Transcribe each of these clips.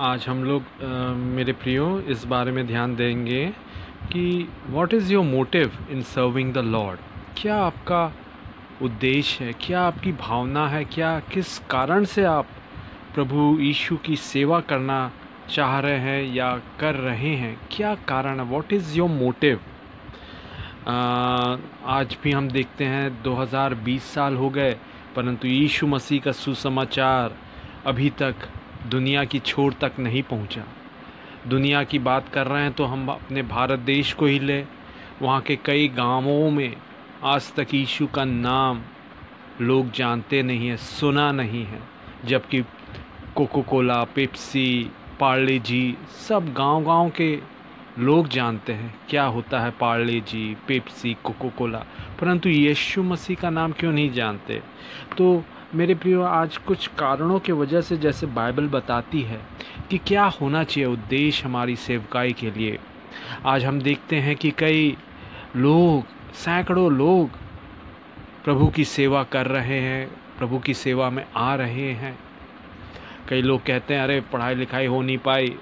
आज हम लोग अ, मेरे प्रियो इस बारे में ध्यान देंगे कि what is your motive in serving the Lord क्या आपका उद्देश्य है? क्या आपकी भावना है? क्या किस कारण से आप प्रभु यीशु की सेवा करना चाह रहे हैं या कर रहे हैं? क्या कारण है? व्हाट इज़ योर मोटिव आज भी हम देखते हैं 2020 साल हो गए परंतु यीशु मसीह का सुसमाचार अभी तक दुनिया की छोर तक नहीं पहुँचा। दुनिया की बात कर रहे हैं तो हम अपने भारत देश को ही लें। वहाँ के कई गाँवों में आज तक यीशु का नाम लोग जानते नहीं है, सुना नहीं है। जबकि coca cola Pepsi, Parle G, सब गांव-गांव के लोग जानते हैं क्या होता है Parle G, Pepsi coca cola परंतु यीशु मसीह का नाम क्यों नहीं जानते? तो मेरे प्रियो, आज कुछ कारणों की वजह से जैसे बाइबल बताती है कि क्या होना चाहिए उद्देश्य हमारी सेवकाई के लिए। आज हम देखते हैं कि कई लोग, सैकड़ों लोग प्रभु की सेवा कर रहे हैं, प्रभु की सेवा में आ रहे हैं। कई लोग कहते हैं, अरे, पढ़ाई लिखाई हो नहीं पाई,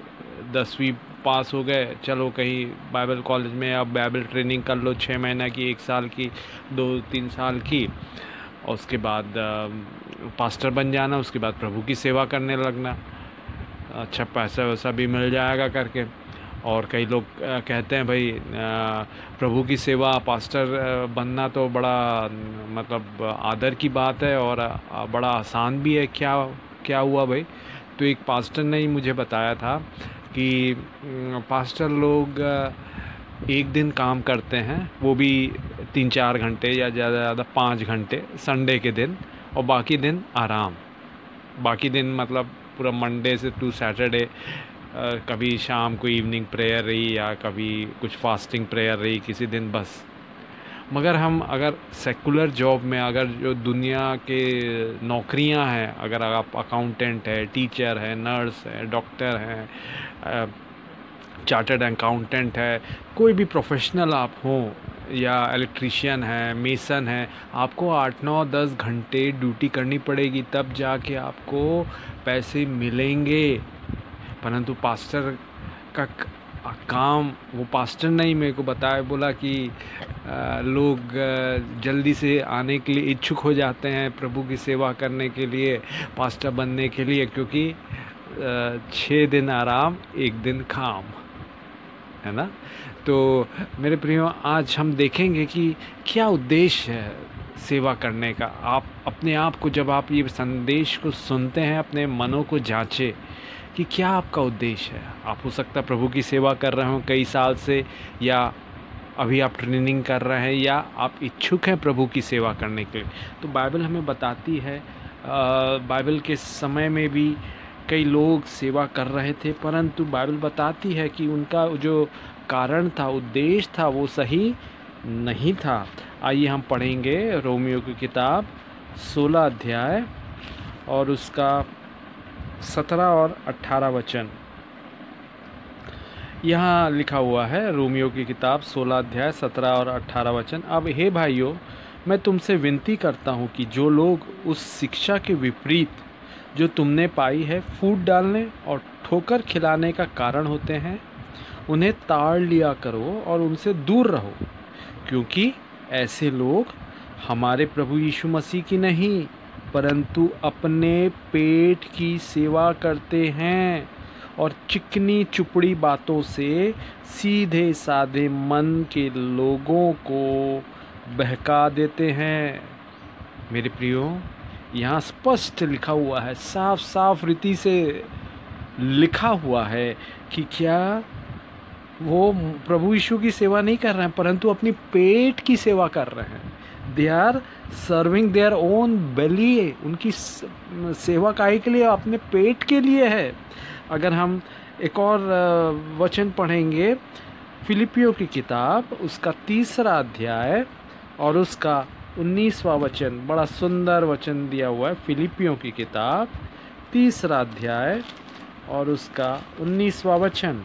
दसवीं पास हो गए, चलो कहीं बाइबल कॉलेज में अब बाइबल ट्रेनिंग कर लो छः महीना की, एक साल की, दो, तीन साल की। और उसके बाद पास्टर बन जाना, उसके बाद प्रभु की सेवा करने लगना। अच्छा पैसा वैसा भी मिल जाएगा करके। और कई लोग कहते हैं भाई प्रभु की सेवा, पास्टर बनना तो बड़ा मतलब आदर की बात है और बड़ा आसान भी है। क्या क्या हुआ भाई? तो एक पास्टर ने ही मुझे बताया था कि पास्टर लोग एक दिन काम करते हैं, वो भी तीन चार घंटे या ज़्यादा ज़्यादा पाँच घंटे, संडे के दिन, और बाकी दिन आराम। बाकी दिन मतलब पूरा मंडे से टू सैटरडे कभी शाम को इवनिंग प्रेयर रही या कभी कुछ फास्टिंग प्रेयर रही किसी दिन बस। मगर हम अगर सेकुलर जॉब में अगर जो दुनिया के नौकरियाँ हैं, अगर आप अकाउंटेंट है, टीचर है, नर्स है, डॉक्टर हैं चार्टर्ड अकाउंटेंट है कोई भी प्रोफेशनल आप हों या इलेक्ट्रीशियन है मेसन है आपको आठ नौ दस घंटे ड्यूटी करनी पड़ेगी तब जाके आपको पैसे मिलेंगे। परंतु पास्टर का काम वो पास्टर नहीं मेरे को बताया बोला कि आ, लोग जल्दी से आने के लिए इच्छुक हो जाते हैं प्रभु की सेवा करने के लिए पास्टर बनने के लिए क्योंकि छः दिन आराम एक दिन काम। है ना? तो मेरे प्रियो, आज हम देखेंगे कि क्या उद्देश्य है सेवा करने का। आप अपने आप को, जब आप ये संदेश को सुनते हैं, अपने मनों को जांचे कि क्या आपका उद्देश्य है। आप हो सकता है प्रभु की सेवा कर रहे हो कई साल से, या अभी आप ट्रेनिंग कर रहे हैं, या आप इच्छुक हैं प्रभु की सेवा करने के लिए। तो बाइबल हमें बताती है बाइबल के समय में भी कई लोग सेवा कर रहे थे, परंतु बाइबल बताती है कि उनका जो कारण था, उद्देश्य था, वो सही नहीं था। आइए हम पढ़ेंगे रोमियो की किताब 16 अध्याय और उसका 17 और 18 वचन। यहाँ लिखा हुआ है, रोमियो की किताब 16 अध्याय 17 और 18 वचन। अब हे भाइयों, मैं तुमसे विनती करता हूँ कि जो लोग उस शिक्षा के विपरीत जो तुमने पाई है फूट डालने और ठोकर खिलाने का कारण होते हैं। उन्हें ताड़ लिया करो और उनसे दूर रहो, क्योंकि ऐसे लोग हमारे प्रभु यीशु मसीह की नहीं, परंतु अपने पेट की सेवा करते हैं और चिकनी चुपड़ी बातों से सीधे साधे मन के लोगों को बहका देते हैं। मेरे प्रियो यहाँ स्पष्ट लिखा हुआ है साफ़ साफ़ रीति से लिखा हुआ है कि क्या वो प्रभु यीशु की सेवा नहीं कर रहे हैं, परंतु अपनी पेट की सेवा कर रहे हैं। They are serving their own belly उनकी सेवा काहे के लिए, अपने पेट के लिए है। अगर हम एक और वचन पढ़ेंगे, फिलिपियो की किताब, उसका तीसरा अध्याय और उसका उन्नीसवा वचन, बड़ा सुंदर वचन दिया हुआ है, फिलिपियो की किताब, तीसरा अध्याय और उसका उन्नीसवा वचन।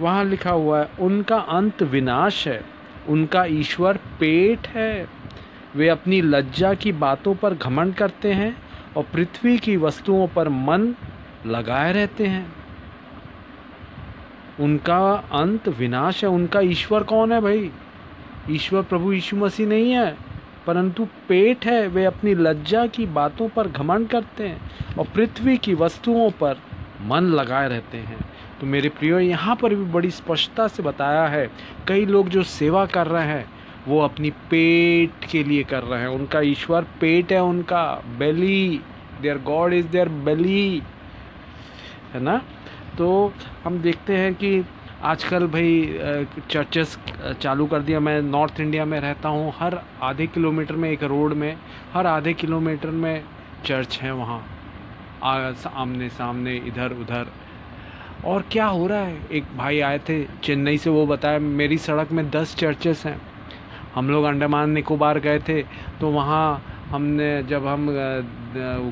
वहाँ लिखा हुआ है, उनका अंत विनाश है, उनका ईश्वर पेट है। वे अपनी लज्जा की बातों पर घमंड करते हैं और पृथ्वी की वस्तुओं पर मन लगाए रहते हैं। उनका अंत विनाश है, उनका ईश्वर कौन है भाई? ईश्वर प्रभु यीशु मसीह नहीं है। परंतु पेट है, वे अपनी लज्जा की बातों पर घमंड करते हैं और पृथ्वी की वस्तुओं पर मन लगाए रहते हैं। तो मेरे प्रियो, यहाँ पर भी बड़ी स्पष्टता से बताया है, कई लोग जो सेवा कर रहे हैं, वो अपनी पेट के लिए कर रहे हैं। उनका ईश्वर पेट है, उनका belly their God is their belly है ना? तो हम देखते हैं कि आजकल भाई चर्चेस चालू कर दिया। मैं नॉर्थ इंडिया में रहता हूँ। हर आधे किलोमीटर में एक रोड में, हर आधे किलोमीटर में चर्च है वहाँ। आमने सामने इधर, उधर। और क्या हो रहा है? एक भाई आए थे चेन्नई से, वो बताया, मेरी सड़क में दस चर्चेस हैं। हम लोग अंडमान निकोबार गए थे तो वहाँ हमने, जब हम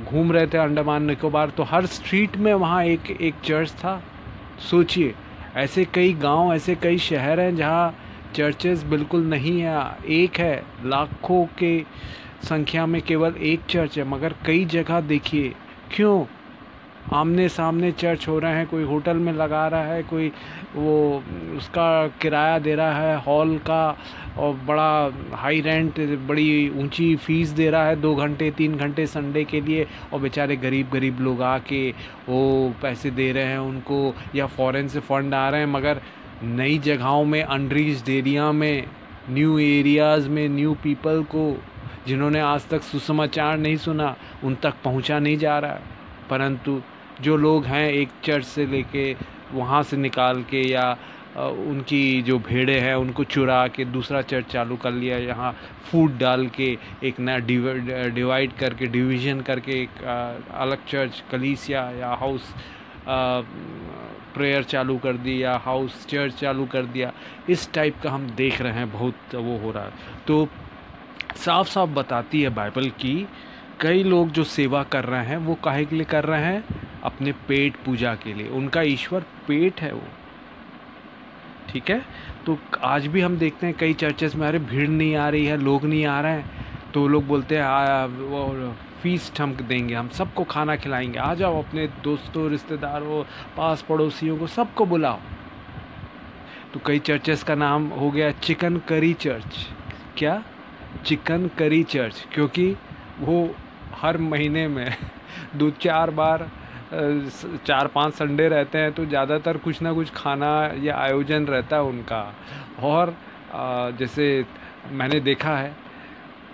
घूम रहे थे अंडमान निकोबार तो हर स्ट्रीट में वहाँ एक एक चर्च था। सोचिए ऐसे कई गाँव, ऐसे कई शहर हैं जहाँ चर्चेस बिल्कुल नहीं है। एक है, लाखों के संख्या में केवल एक चर्च है, मगर कई जगह देखिए, क्यों? आमने सामने चर्च हो रहे हैं, कोई होटल में लगा रहा है, कोई वो उसका किराया दे रहा है, हॉल का, और बड़ा हाई रेंट, बड़ी ऊँची फ़ीस दे रहा है, दो घंटे, तीन घंटे संडे के लिए, और बेचारे गरीब गरीब लोग आके वो पैसे दे रहे हैं उनको, या फॉरेन से फंड आ रहे हैं, मगर नई जगहों में अनरीच्ड एरिया में न्यू एरियाज़ में न्यू पीपल को, जिन्होंने आज तक सुसमाचार नहीं सुना, उन तक पहुँचा नहीं जा रहा परंतु जो लोग हैं एक चर्च से लेके वहाँ से निकाल के या उनकी जो भेड़े हैं उनको चुरा के दूसरा चर्च चालू कर लिया, यहाँ फ़ूड डाल के एक नया डिवाइड करके, डिवीज़न करके एक अलग चर्च, कलीसिया या हाउस प्रेयर चालू कर दी या हाउस चर्च चालू कर दिया। इस टाइप का हम देख रहे हैं, बहुत वो हो रहा है। तो साफ़ साफ़ बताती है बाइबल की कई लोग जो सेवा कर रहे हैं वो काहे के लिए कर रहे हैं? अपने पेट पूजा के लिए। उनका ईश्वर पेट है वो। ठीक है? तो आज भी हम देखते हैं कई चर्चेस में अरे भीड़ नहीं आ रही है लोग नहीं आ रहे हैं। तो लोग बोलते हैं आ, वो फ़ीस हम देंगे हम सबको खाना खिलाएँगे। आ जाओ अपने दोस्तों रिश्तेदारों पास पड़ोसियों को सबको बुलाओ। तो कई चर्चेस का नाम हो गया चिकन करी चर्च। क्या? चिकन करी चर्च क्योंकि वो हर महीने में दो चार बार चार पाँच संडे रहते हैं तो ज़्यादातर कुछ ना कुछ खाना या आयोजन रहता है उनका। और जैसे मैंने देखा है,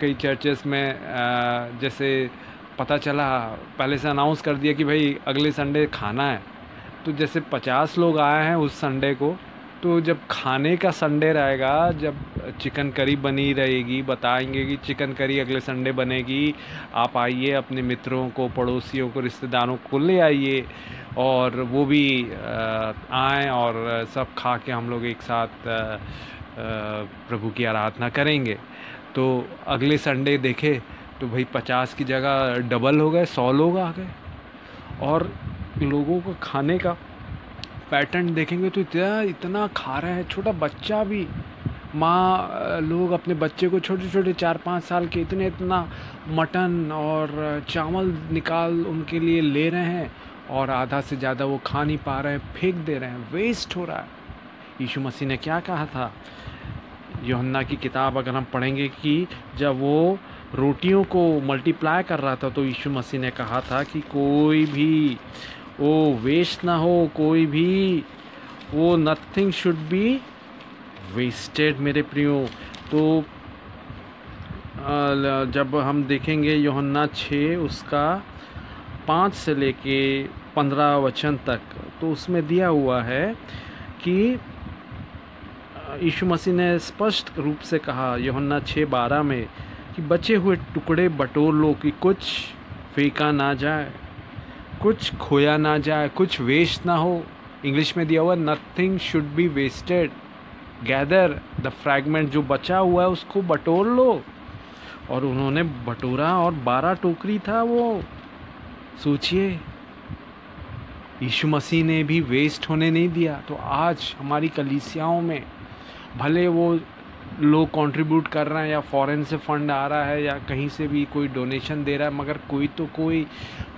कई चर्चेस में जैसे पता चला, पहले से अनाउंस कर दिया कि भाई अगले संडे खाना है। तो जैसे पचास लोग आए हैं उस संडे को तो जब खाने का संडे रहेगा, जब चिकन करी बनी रहेगी। बताएँगे कि चिकन करी अगले संडे बनेगी। आप आइए अपने मित्रों को, पड़ोसियों को, रिश्तेदारों को ले आइए और वो भी आए और सब खा के हम लोग एक साथ प्रभु की आराधना करेंगे। तो अगले संडे देखे तो भाई पचास की जगह डबल हो गए, सौ लोग आ गए। और लोगों को खाने का पैटर्न देखेंगे तो इतना इतना खा रहे हैं, छोटा बच्चा भी। माँ लोग अपने बच्चे को छोटे छोटे चार पाँच साल के इतने इतना मटन और चावल निकाल उनके लिए ले रहे हैं और आधा से ज़्यादा वो खा नहीं पा रहे हैं, फेंक दे रहे हैं वेस्ट हो रहा है। यीशु मसीह ने क्या कहा था? योहन्ना की किताब अगर हम पढ़ेंगे कि जब वो रोटियों को मल्टीप्लाई कर रहा था तो यीशु मसीह ने कहा था कि कोई भी वो वेस्ट ना हो, कोई भी वो नथिंग शुड बी वेस्टेड मेरे प्रियो। तो जब हम देखेंगे योहन्ना छः, उसका पाँच से लेके पंद्रह वचन तक तो उसमें दिया हुआ है कि यीशु मसीह ने स्पष्ट रूप से कहा, योहन्ना छः बारह में, कि बचे हुए टुकड़े बटोर लो कि कुछ फेंका ना जाए, कुछ खोया ना जाए, कुछ वेस्ट ना हो। इंग्लिश में दिया हुआ nothing should be wasted gather the fragment जो बचा हुआ है, उसको बटोर लो। और उन्होंने बटोरा और बारह टोकरी था वो। सोचिए, यीशु मसीह ने भी वेस्ट होने नहीं दिया। तो आज हमारी कलीसियाओं में, भले वो लोग कंट्रीब्यूट कर रहे हैं या फॉरेन से फंड आ रहा है या कहीं से भी कोई डोनेशन दे रहा है, मगर कोई तो कोई,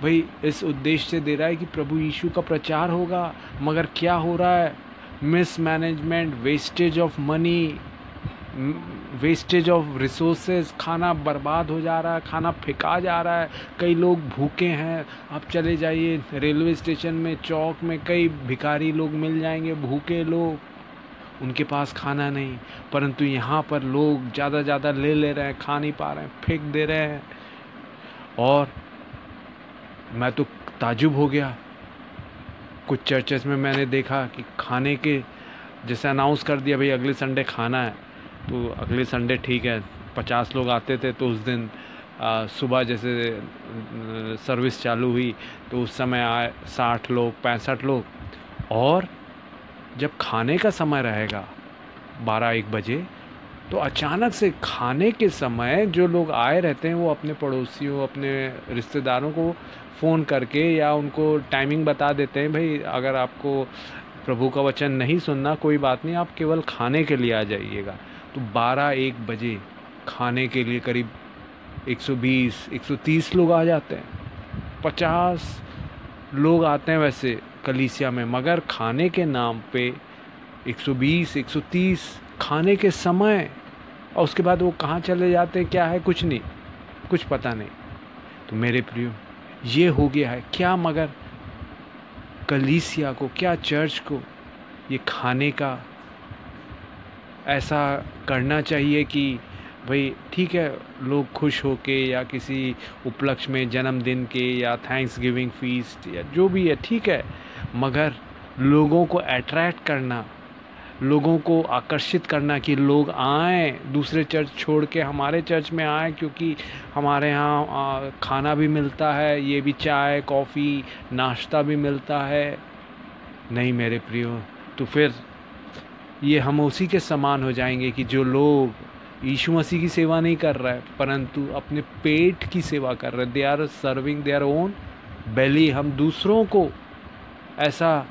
भाई, इस उद्देश्य से दे रहा है कि प्रभु यीशु का प्रचार होगा। मगर क्या हो रहा है? Mismanagement wastage of money wastage of resources खाना बर्बाद हो जा रहा है, खाना फेंका जा रहा है, कई लोग भूखे हैं। आप चले जाइए रेलवे स्टेशन में, चौक में, कई भिखारी लोग मिल जाएँगे, भूखे लोग। उनके पास खाना नहीं, परंतु यहाँ पर लोग ज़्यादा ज़्यादा ले ले रहे हैं, खा नहीं पा रहे हैं, फेंक दे रहे हैं। और मैं तो ताजुब हो गया। कुछ चर्चेस में मैंने देखा कि खाने के जैसे अनाउंस कर दिया भाई अगले संडे खाना है। तो अगले संडे ठीक है पचास लोग आते थे तो उस दिन आ, सुबह जैसे सर्विस चालू हुई तो उस समय आए साठ लोग पैंसठ लोग। और जब खाने का समय रहेगा बारह एक बजे तो अचानक से खाने के समय जो लोग आए रहते हैं, वो अपने पड़ोसियों, अपने रिश्तेदारों को फ़ोन करके या उनको टाइमिंग बता देते हैं, भाई, अगर आपको प्रभु का वचन नहीं सुनना, कोई बात नहीं, आप केवल खाने के लिए आ जाइएगा। तो 12 एक बजे खाने के लिए करीब 120 130 लोग आ जाते हैं। 50 लोग आते हैं वैसे कलीसिया में, मगर खाने के नाम पे 120 130 खाने के समय और उसके बाद वो कहाँ चले जाते हैं, क्या है, कुछ नहीं, कुछ पता नहीं। तो मेरे प्रियो, ये हो गया है, क्या मगर कलीसिया को, क्या चर्च को ये खाने का ऐसा करना चाहिए कि भाई ठीक है, लोग खुश हो के या किसी उपलक्ष्य में जन्मदिन के या थैंक्स गिविंग फ़ीस या जो भी है, ठीक है, मगर लोगों को अट्रैक्ट करना लोगों को आकर्षित करना कि लोग आए, दूसरे चर्च छोड़ के हमारे चर्च में आए, क्योंकि हमारे यहाँ खाना भी मिलता है, ये भी चाय, कॉफ़ी, नाश्ता भी मिलता है। नहीं मेरे प्रियो तो फिर ये हम उसी के समान हो जाएँगे कि जो लोग यीशु मसीह की सेवा नहीं कर रहा, परंतु अपने पेट की सेवा कर रहे। They are serving their own belly हम दूसरों को ऐसा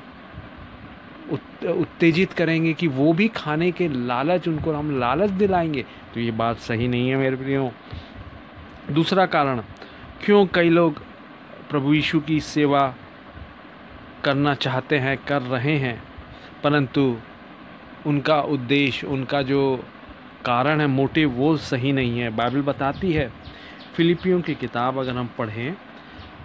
उत्तेजित करेंगे कि वो भी खाने के लालच, उनको हम लालच दिलाएँगे। तो ये बात सही नहीं है मेरे प्रियो। दूसरा कारण, क्यों कई लोग प्रभु यीशु की सेवा करना चाहते हैं, कर रहे हैं, परंतु उनका उद्देश्य उनका जो कारण है, मोटिव, वो सही नहीं है। बाइबल बताती है, फिलिपियों की किताब अगर हम पढ़ें,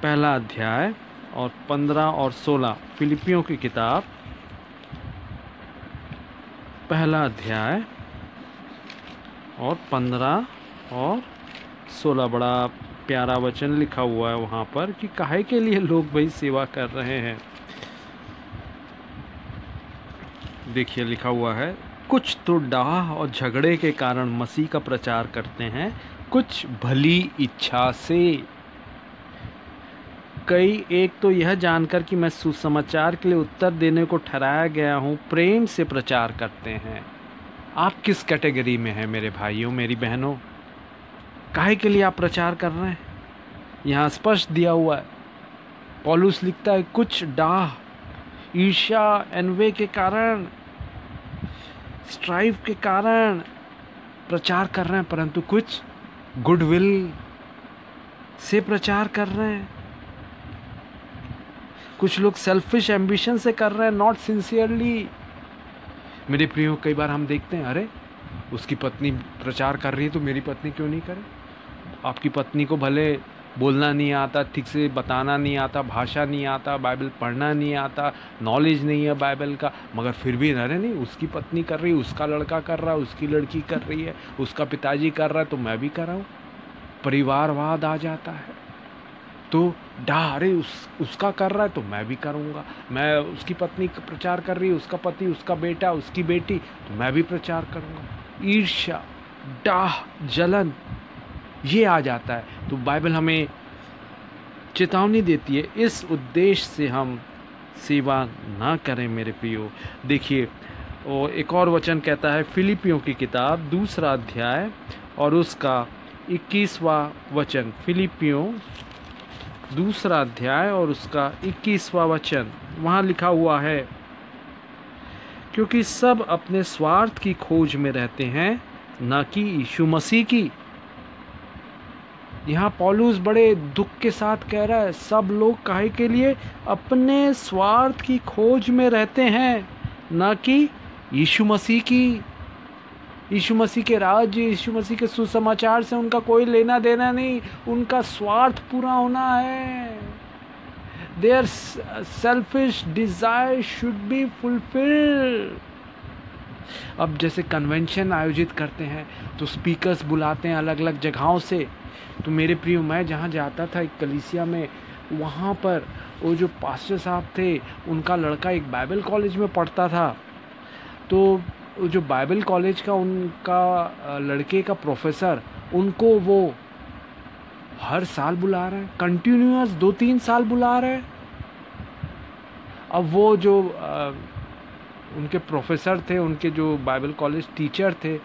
पहला अध्याय और पंद्रह और सोलह, फिलिपियों की किताब पहला अध्याय और पंद्रह और सोलह, बड़ा प्यारा वचन लिखा हुआ है वहाँ पर कि काहे के लिए लोग भाई सेवा कर रहे हैं। देखिए, लिखा हुआ है, कुछ तो डाह और झगड़े के कारण मसीह का प्रचार करते हैं, कुछ भली इच्छा से। कई, एक तो यह जानकर कि मैं सुसमाचार के लिए उत्तर देने को ठहराया गया हूँ, प्रेम से प्रचार करते हैं। आप किस कैटेगरी में हैं मेरे भाइयों, मेरी बहनों? काहे के लिए आप प्रचार कर रहे हैं? यहाँ स्पष्ट दिया हुआ है। पॉलूस लिखता है, कुछ डाह, ईर्ष्या, एनवे के कारण, स्ट्राइव के कारण प्रचार कर रहे हैं, परंतु कुछ गुडविल से प्रचार कर रहे हैं। कुछ लोग सेल्फिश एम्बिशन से कर रहे हैं नॉट सिंसियरली मेरे प्रियो, कई बार हम देखते हैं, अरे, उसकी पत्नी प्रचार कर रही है तो मेरी पत्नी क्यों नहीं करे? आपकी पत्नी को भले बोलना नहीं आता, ठीक से बताना नहीं आता, भाषा नहीं आता, बाइबल पढ़ना नहीं आता नॉलेज नहीं है बाइबल का, मगर फिर भी, अरे नहीं, उसकी पत्नी कर रही है, उसका लड़का कर रहा है, उसकी लड़की कर रही है, उसका पिताजी कर रहा है तो मैं भी कर रहा हूँ परिवारवाद आ जाता है। तो डा, अरे उस, उसका कर रहा है तो मैं भी करूँगा। मैं उसकी पत्नी का प्रचार कर रही उसका पति, उसका बेटा, उसकी बेटी तो मैं भी प्रचार करूँगा। ईर्ष्या डाह जलन, ये आ जाता है। तो बाइबल हमें चेतावनी देती है, इस उद्देश्य से हम सेवा ना करें मेरे प्रियो। देखिए, और एक और वचन कहता है, फिलिपियों की किताब, दूसरा अध्याय, और उसका इक्कीसवा वचन, फिलिपियों दूसरा अध्याय और उसका इक्कीसवा वचन, वहाँ लिखा हुआ है, क्योंकि सब अपने स्वार्थ की खोज में रहते हैं, न कि यीशु मसीह की। यहाँ पॉलूस बड़े दुख के साथ कह रहा है, सब लोग काहे के लिए अपने स्वार्थ की खोज में रहते हैं, न कि यीशु मसीह की? यीशु मसीह के राज्य, यीशु मसीह के सुसमाचार से उनका कोई लेना देना नहीं, उनका स्वार्थ पूरा होना है। Their selfish desire should be fulfilled अब जैसे कन्वेंशन आयोजित करते हैं तो स्पीकर्स बुलाते हैं अलग अलग जगहों से। तो मेरे प्रियो, मैं जहाँ जाता था एक कलीसिया में, वहाँ पर वो जो पास्टर साहब थे, उनका लड़का एक बाइबल कॉलेज में पढ़ता था। तो जो बाइबल कॉलेज का उनका लड़के का प्रोफेसर उनको वो हर साल बुला रहे हैं कंटिन्यूस दो तीन साल बुला रहे हैं। अब वो जो आ, उनके प्रोफेसर थे उनके जो बाइबल कॉलेज टीचर थे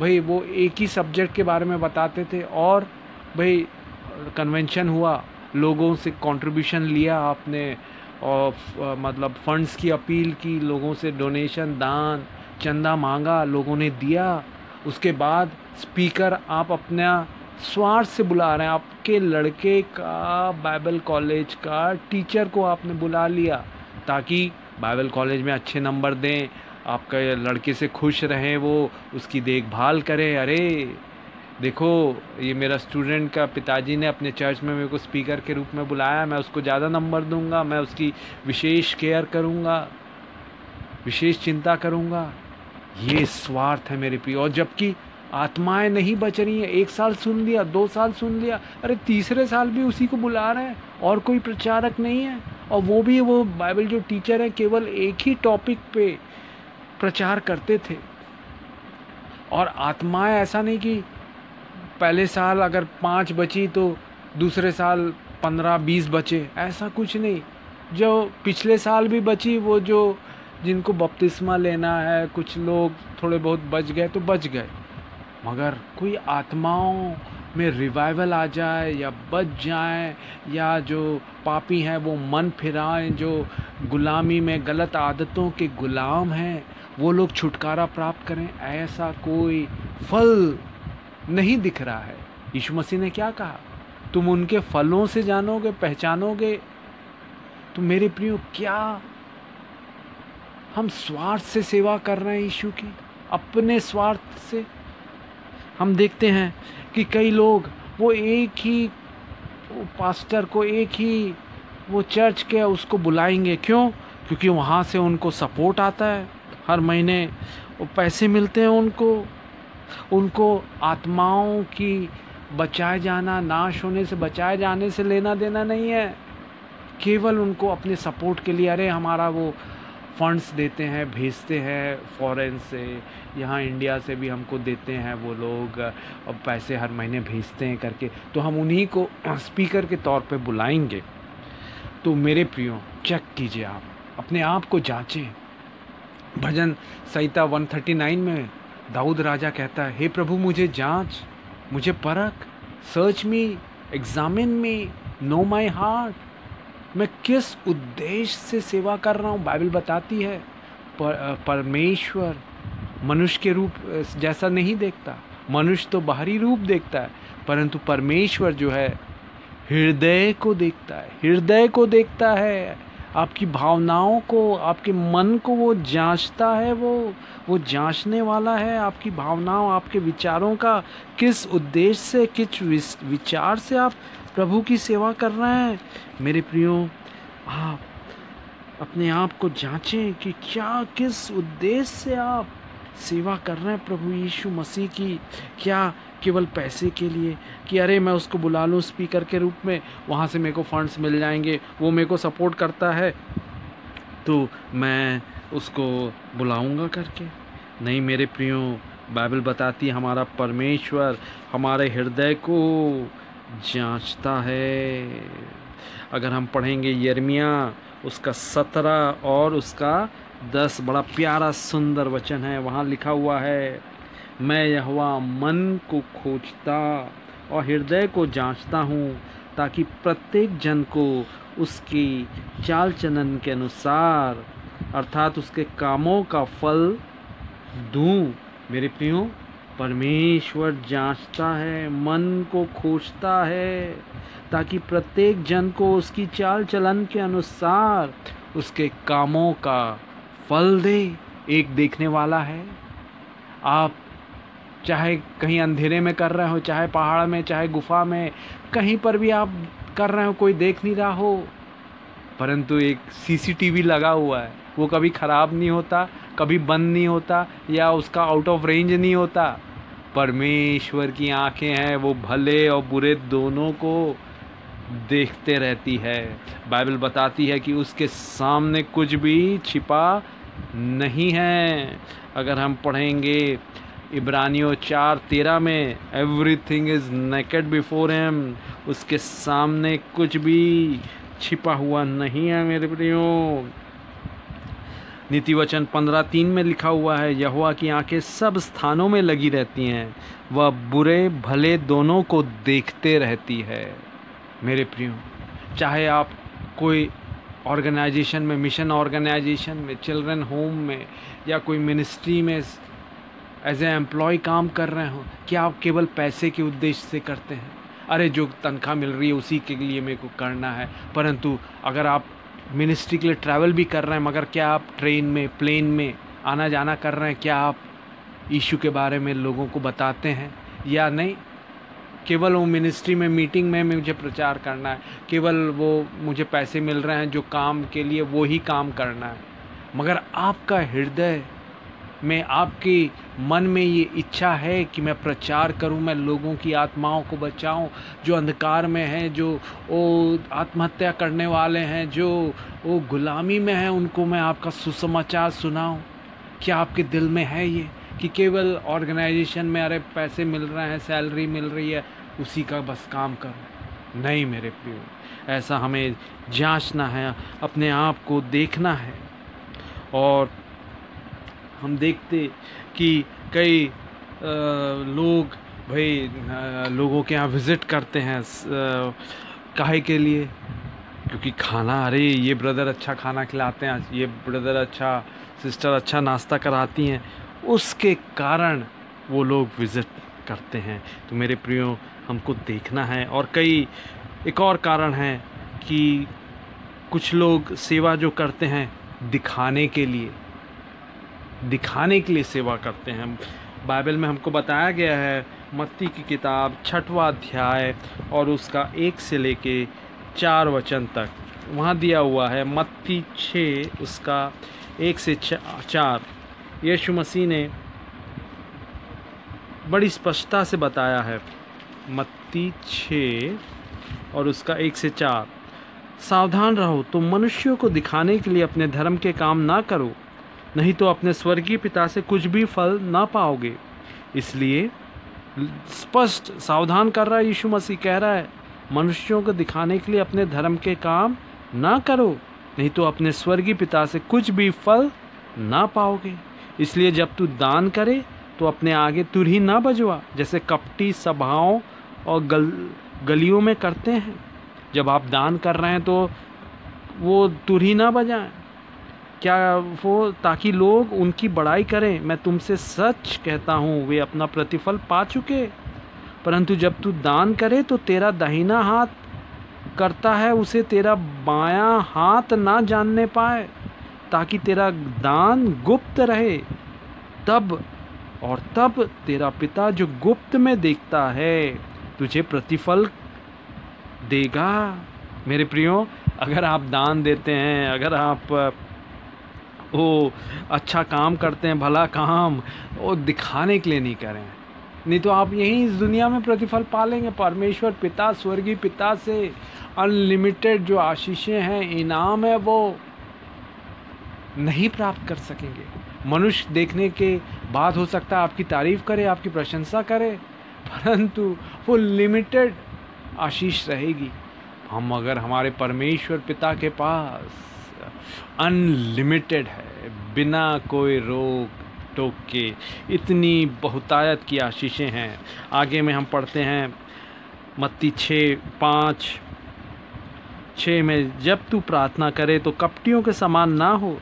भाई वो एक ही सब्जेक्ट के बारे में बताते थे और भाई कन्वेंशन हुआ लोगों से कंट्रीब्यूशन लिया आपने और मतलब फंड्स की अपील की लोगों से डोनेशन दान चंदा मांगा, लोगों ने दिया। उसके बाद स्पीकर आप अपना स्वार्थ से बुला रहे हैं। आपके लड़के का बाइबल कॉलेज का टीचर को आपने बुला लिया ताकि बाइबल कॉलेज में अच्छे नंबर दें। आपका लड़के से खुश रहें, वो उसकी देखभाल करें। अरे, देखो, ये मेरा स्टूडेंट का पिताजी ने अपने चर्च में मेरे को स्पीकर के रूप में बुलाया। मैं उसको ज़्यादा नंबर दूँगा, मैं उसकी विशेष केयर करूँगा, विशेष चिंता करूँगा। ये स्वार्थ है मेरे प्रिय। और जबकि आत्माएँ नहीं बच रही हैं, एक साल सुन लिया, दो साल सुन लिया, अरे तीसरे साल भी उसी को बुला रहे हैं, और कोई प्रचारक नहीं है। और वो भी, वो बाइबल जो टीचर हैं, केवल एक ही टॉपिक पे प्रचार करते थे। और आत्माएँ ऐसा नहीं कि पहले साल अगर पाँच बची तो दूसरे साल पंद्रह, बीस बचे, ऐसा कुछ नहीं। जो पिछले साल भी बची, वो जो जिनको बपतिस्मा लेना है, कुछ लोग थोड़े बहुत बच गए तो बच गए। मगर कोई आत्माओं में रिवाइवल आ जाए या बच जाए या जो पापी हैं, वो मन फिराएँ, जो गुलामी में गलत आदतों के गुलाम हैं, वो लोग छुटकारा प्राप्त करें। ऐसा कोई फल नहीं दिख रहा है। यीशु मसीह ने क्या कहा? तुम उनके फलों से जानोगे, पहचानोगे? तो मेरे प्रियो, क्या हम स्वार्थ से सेवा कर रहे हैं यीशु की, अपने स्वार्थ से। हम देखते हैं कि कई लोग, वो एक ही पास्टर को, एक ही वो चर्च के, उसको बुलाएँगे। क्यों? क्योंकि वहाँ से उनको सपोर्ट आता है। हर महीने पैसे मिलते हैं उनको। उनको आत्माओं की बचाए जाना, नाश होने से, बचाए जाने से लेना देना नहीं है। केवल उनको अपने सपोर्ट के लिए, अरे हमारा वो फंड्स देते हैं, भेजते हैं फॉरेन से, यहाँ इंडिया से भी हमको देते हैं वो लोग और पैसे हर महीने भेजते हैं करके। तो हम उन्हीं को स्पीकर के तौर पे बुलाएँगे। तो मेरे प्रियो, चेक कीजिए आप, अपने आप को जांचें। भजन संहिता 139 में दाऊद राजा कहता है, हे प्रभु, मुझे जाँच, मुझे परख search me examine me know my heart मैं किस उद्देश्य से सेवा कर रहा हूँ? बाइबल बताती है पर, परमेश्वर मनुष्य के रूप जैसा नहीं देखता। मनुष्य तो बाहरी रूप देखता है परंतु परमेश्वर जो है हृदय को देखता है। हृदय को देखता है। आपकी भावनाओं को आपके मन को वो जांचता है वो वो जांचने वाला है आपकी भावनाओं आपके विचारों का। किस उद्देश्य से किस विचार से आप प्रभु की सेवा कर रहे हैं। मेरे प्रियो, आप अपने आप को जांचें कि क्या, किस उद्देश्य से आप सेवा कर रहे हैं प्रभु यीशु मसीह की। क्या केवल पैसे के लिए कि अरे, मैं उसको बुला लूँ स्पीकर के रूप में? वहाँ से मेरे को फंड्स मिल जाएँगे। वो मेरे को सपोर्ट करता है। तो मैं उसको बुलाऊँगा करके। नहीं मेरे प्रियो, बाइबल बताती हमारा परमेश्वर हमारे हृदय को जांचता है। अगर हम पढ़ेंगे यर्मिया, उसका सत्रह और उसका दस, बड़ा प्यारा सुंदर वचन है, वहाँ लिखा हुआ है, मैं यहवा मन को खोजता और हृदय को जांचता हूँ, ताकि प्रत्येक जन को उसकी चाल चलन के अनुसार, अर्थात उसके कामों का फल दूँ। मेरे प्रियो परमेश्वर जांचता है, मन को खोजता है, ताकि प्रत्येक जन को उसकी चाल चलन के अनुसार उसके कामों का फल दे। एक देखने वाला है। आप चाहे कहीं अंधेरे में कर रहे हो, चाहे पहाड़ में, चाहे गुफा में, कहीं पर भी आप कर रहे हो, कोई देख नहीं रहा हो। परंतु एक सीसीटीवी लगा हुआ है। वो कभी ख़राब नहीं होता, कभी बंद नहीं होता, या उसका आउट ऑफ़ रेंज नहीं होता। परमेश्वर की आँखें हैं, वो भले और बुरे दोनों को देखते रहती है। बाइबल बताती है कि उसके सामने कुछ भी छिपा नहीं है। अगर हम पढ़ेंगे इब्रानियों चार तेरह में everything is naked before him उसके सामने कुछ भी छिपा हुआ नहीं है मेरे प्रियो। नीति वचन पंद्रह तीन में लिखा हुआ है यहुआ की आँखें सब स्थानों में लगी रहती हैं, वह बुरे भले दोनों को देखते रहती है। मेरे प्रियो, चाहे आप कोई ऑर्गेनाइजेशन में, मिशन ऑर्गेनाइजेशन में, चिल्ड्रन होम में, या कोई मिनिस्ट्री में एज ए एम्प्लॉय काम कर रहे हो, क्या आप केवल पैसे के उद्देश्य से करते हैं? अरे, जो तनख्वाह मिल रही है, उसी के लिए मेरे को करना है। परंतु अगर आप मिनिस्ट्री के लिए ट्रैवल भी कर रहे हैं, मगर क्या आप ट्रेन में प्लेन में आना जाना कर रहे हैं? क्या आप इशू के बारे में लोगों को बताते हैं या नहीं? केवल वो मिनिस्ट्री में मीटिंग में मुझे प्रचार करना है। केवल वो मुझे पैसे मिल रहे हैं जो काम के लिए, वो ही काम करना है। मगर आपका हृदय में आपके मन में ये इच्छा है कि मैं प्रचार करूँ, मैं लोगों की आत्माओं को बचाऊं, जो अंधकार में हैं, जो वो आत्महत्या करने वाले हैं, जो वो गुलामी में हैं, उनको मैं आपका सुसमाचार सुनाऊं। क्या आपके दिल में है ये कि केवल ऑर्गेनाइजेशन में, अरे, पैसे मिल रहे हैं, सैलरी मिल रही है, उसी का बस काम करो? नहीं मेरे प्रियो, ऐसा हमें जांचना है, अपने आप को देखना है। और हम देखते कि कई लोग भाई लोगों के यहाँ विज़िट करते हैं काहे के लिए? क्योंकि खाना, अरे, ये ब्रदर अच्छा खाना खिलाते हैं, ये ब्रदर अच्छा सिस्टर अच्छा नाश्ता कराती हैं। उसके कारण वो लोग विज़िट करते हैं। तो मेरे प्रियो, हमको देखना है। और कई, एक और कारण है कि कुछ लोग सेवा जो करते हैं दिखाने के लिए दिखाने के लिए सेवा करते हैं। बाइबल में हमको बताया गया है, मत्ती की किताब, छठवा अध्याय और उसका एक से लेके चार वचन तक। वहाँ दिया हुआ है, मत्ती छः, उसका एक से चार। यीशु मसीह ने बड़ी स्पष्टता से बताया है, मत्ती छः और उसका एक से चार। सावधान रहो तो मनुष्यों को दिखाने के लिए अपने धर्म के काम ना करो। नहीं तो अपने स्वर्गीय पिता से कुछ भी फल ना पाओगे। इसलिए स्पष्ट सावधान कर रहा है यीशु मसीह, कह रहा है, मनुष्यों को दिखाने के लिए अपने धर्म के काम ना करो, नहीं तो अपने स्वर्गीय पिता से कुछ भी फल ना पाओगे। इसलिए जब तू दान करे तो अपने आगे तुर ही ना बजवा, जैसे कपटी सभाओं और गल, गलियों में करते हैं। जब आप दान कर रहे हैं तो वो तुर ही ना बजाएँ। क्या वो ताकि लोग उनकी बड़ाई करें? मैं तुमसे सच कहता हूँ, वे अपना प्रतिफल पा चुके। परंतु जब तू दान करे तो तेरा दाहिना हाथ करता है, उसे तेरा बायां हाथ ना जानने पाए, ताकि तेरा दान गुप्त रहे। तब और तब तेरा पिता जो गुप्त में देखता है, तुझे प्रतिफल देगा। मेरे प्रियो, अगर आप दान देते हैं, अगर आप वो अच्छा काम करते हैं, भला काम। वो दिखाने के लिए नहीं करें नहीं तो आप यहीं इस दुनिया में प्रतिफल पालेंगे। परमेश्वर पिता, स्वर्गीय पिता से अनलिमिटेड जो आशीषें हैं, इनाम है वो नहीं प्राप्त कर सकेंगे। मनुष्य देखने के बाद हो सकता है आपकी तारीफ़ करे, आपकी प्रशंसा करे, परंतु वो लिमिटेड आशीष रहेगी। हम अगर हमारे परमेश्वर पिता के पास अनलिमिटेड है। बिना कोई रोक टोक के इतनी बहुतायत की आशीषें हैं। आगे में हम पढ़ते हैं मत्ती छः, पाँच। छः में, जब तू प्रार्थना करे तो कपटियों के समान ना हो,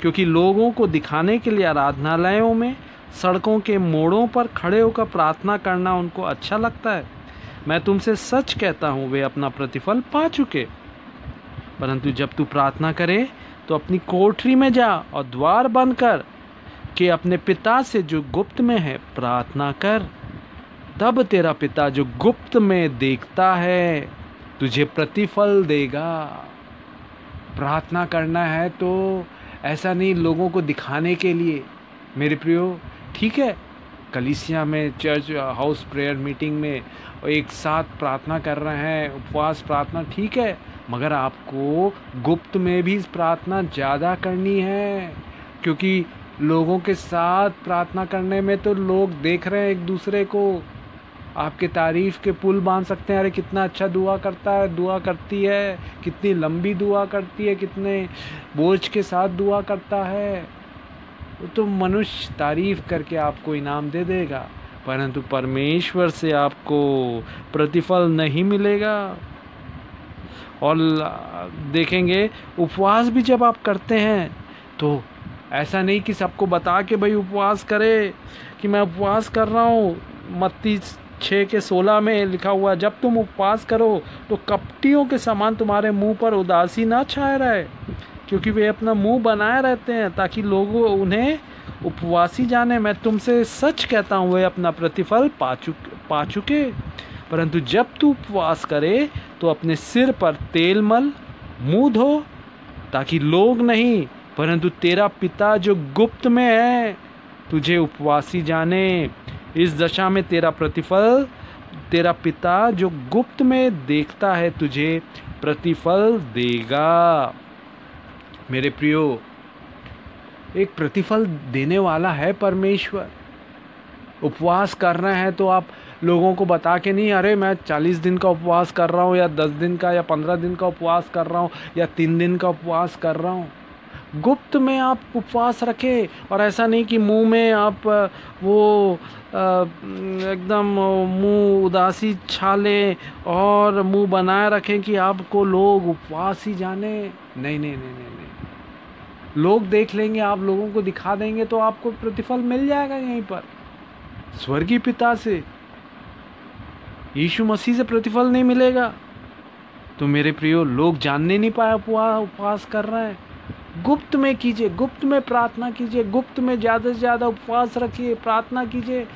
क्योंकि लोगों को दिखाने के लिए आराधनालयों में, सड़कों के मोड़ों पर खड़े होकर प्रार्थना करना उनको अच्छा लगता है। मैं तुमसे सच कहता हूँ, वे अपना प्रतिफल पा चुके। परंतु जब तू प्रार्थना करे तो अपनी कोठरी में जा और द्वार बंद कर के अपने पिता से जो गुप्त में है, प्रार्थना कर। तब तेरा पिता जो गुप्त में देखता है, तुझे प्रतिफल देगा। प्रार्थना करना है तो ऐसा नहीं, लोगों को दिखाने के लिए। मेरे प्रियो, ठीक है? कलिसिया में चर्च, हाउस प्रेयर मीटिंग में एक साथ प्रार्थना कर रहे हैं, उपवास प्रार्थना ठीक है, मगर आपको गुप्त में भी प्रार्थना ज़्यादा करनी है, क्योंकि लोगों के साथ प्रार्थना करने में तो लोग देख रहे हैं एक दूसरे को। आपके तारीफ़ के पुल बाँध सकते हैं, अरे कितना अच्छा दुआ करता है, दुआ करती है, कितनी लंबी दुआ करती है, कितने बोझ के साथ दुआ करता है। तो मनुष्य तारीफ़ करके आपको इनाम दे देगा, परंतु परमेश्वर से आपको प्रतिफल नहीं मिलेगा। और देखेंगे, उपवास भी जब आप करते हैं तो ऐसा नहीं कि सबको बता के भाई उपवास करे कि मैं उपवास कर रहा हूँ। मत्ती छः के सोलह में लिखा हुआ, जब तुम उपवास करो तो कपटियों के समान तुम्हारे मुँह पर उदासी ना छाए रहे। क्योंकि वे अपना मुँह बनाए रहते हैं ताकि लोग उन्हें उपवासी जाने। मैं तुमसे सच कहता हूँ, वे अपना प्रतिफल पा चुक, पा चुके। परंतु जब तू उपवास करे तो अपने सिर पर तेल मल, मुँह धो, ताकि लोग नहीं, परंतु तेरा पिता जो गुप्त में है, तुझे उपवासी जाने। इस दशा में तेरा प्रतिफल, तेरा पिता जो गुप्त में देखता है, तुझे प्रतिफल देगा। मेरे प्रियो, एक प्रतिफल देने वाला है परमेश्वर। उपवास कर रहे हैं तो आप लोगों को बता के नहीं, अरे मैं चालीस दिन का उपवास कर रहा हूँ, या दस दिन का, या पंद्रह दिन का उपवास कर रहा हूँ, या तीन दिन का उपवास कर रहा हूँ। गुप्त में आप उपवास रखें, और ऐसा नहीं कि मुँह में आप वो एकदम मुँह उदासी छालें और मुँह बनाए रखें कि आपको लोग उपवास ही जाने। नहीं नहीं नहीं नहीं नहीं। लोग देख लेंगे, आप लोगों को दिखा देंगे तो आपको प्रतिफल मिल जाएगा यहीं पर। स्वर्गीय पिता से, यीशु मसीह से प्रतिफल नहीं मिलेगा। तो मेरे प्रियो, लोग जानने नहीं पाए उपवास कर रहे हैं। गुप्त में कीजिए, गुप्त में प्रार्थना कीजिए, गुप्त में ज़्यादा से ज़्यादा उपवास रखिए, प्रार्थना कीजिए।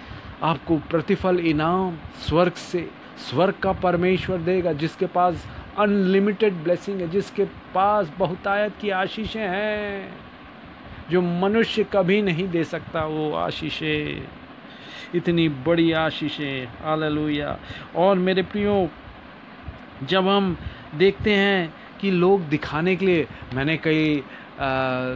आपको प्रतिफल इनाम स्वर्ग से, स्वर्ग का परमेश्वर देगा, जिसके पास अनलिमिटेड ब्लेसिंग है, जिसके पास बहुतायत की आशीषें हैं, जो मनुष्य कभी नहीं दे सकता वो आशीषें। इतनी बड़ी आशीषें, हालेलुया। और मेरे प्रियो, जब हम देखते हैं कि लोग दिखाने के लिए, मैंने कई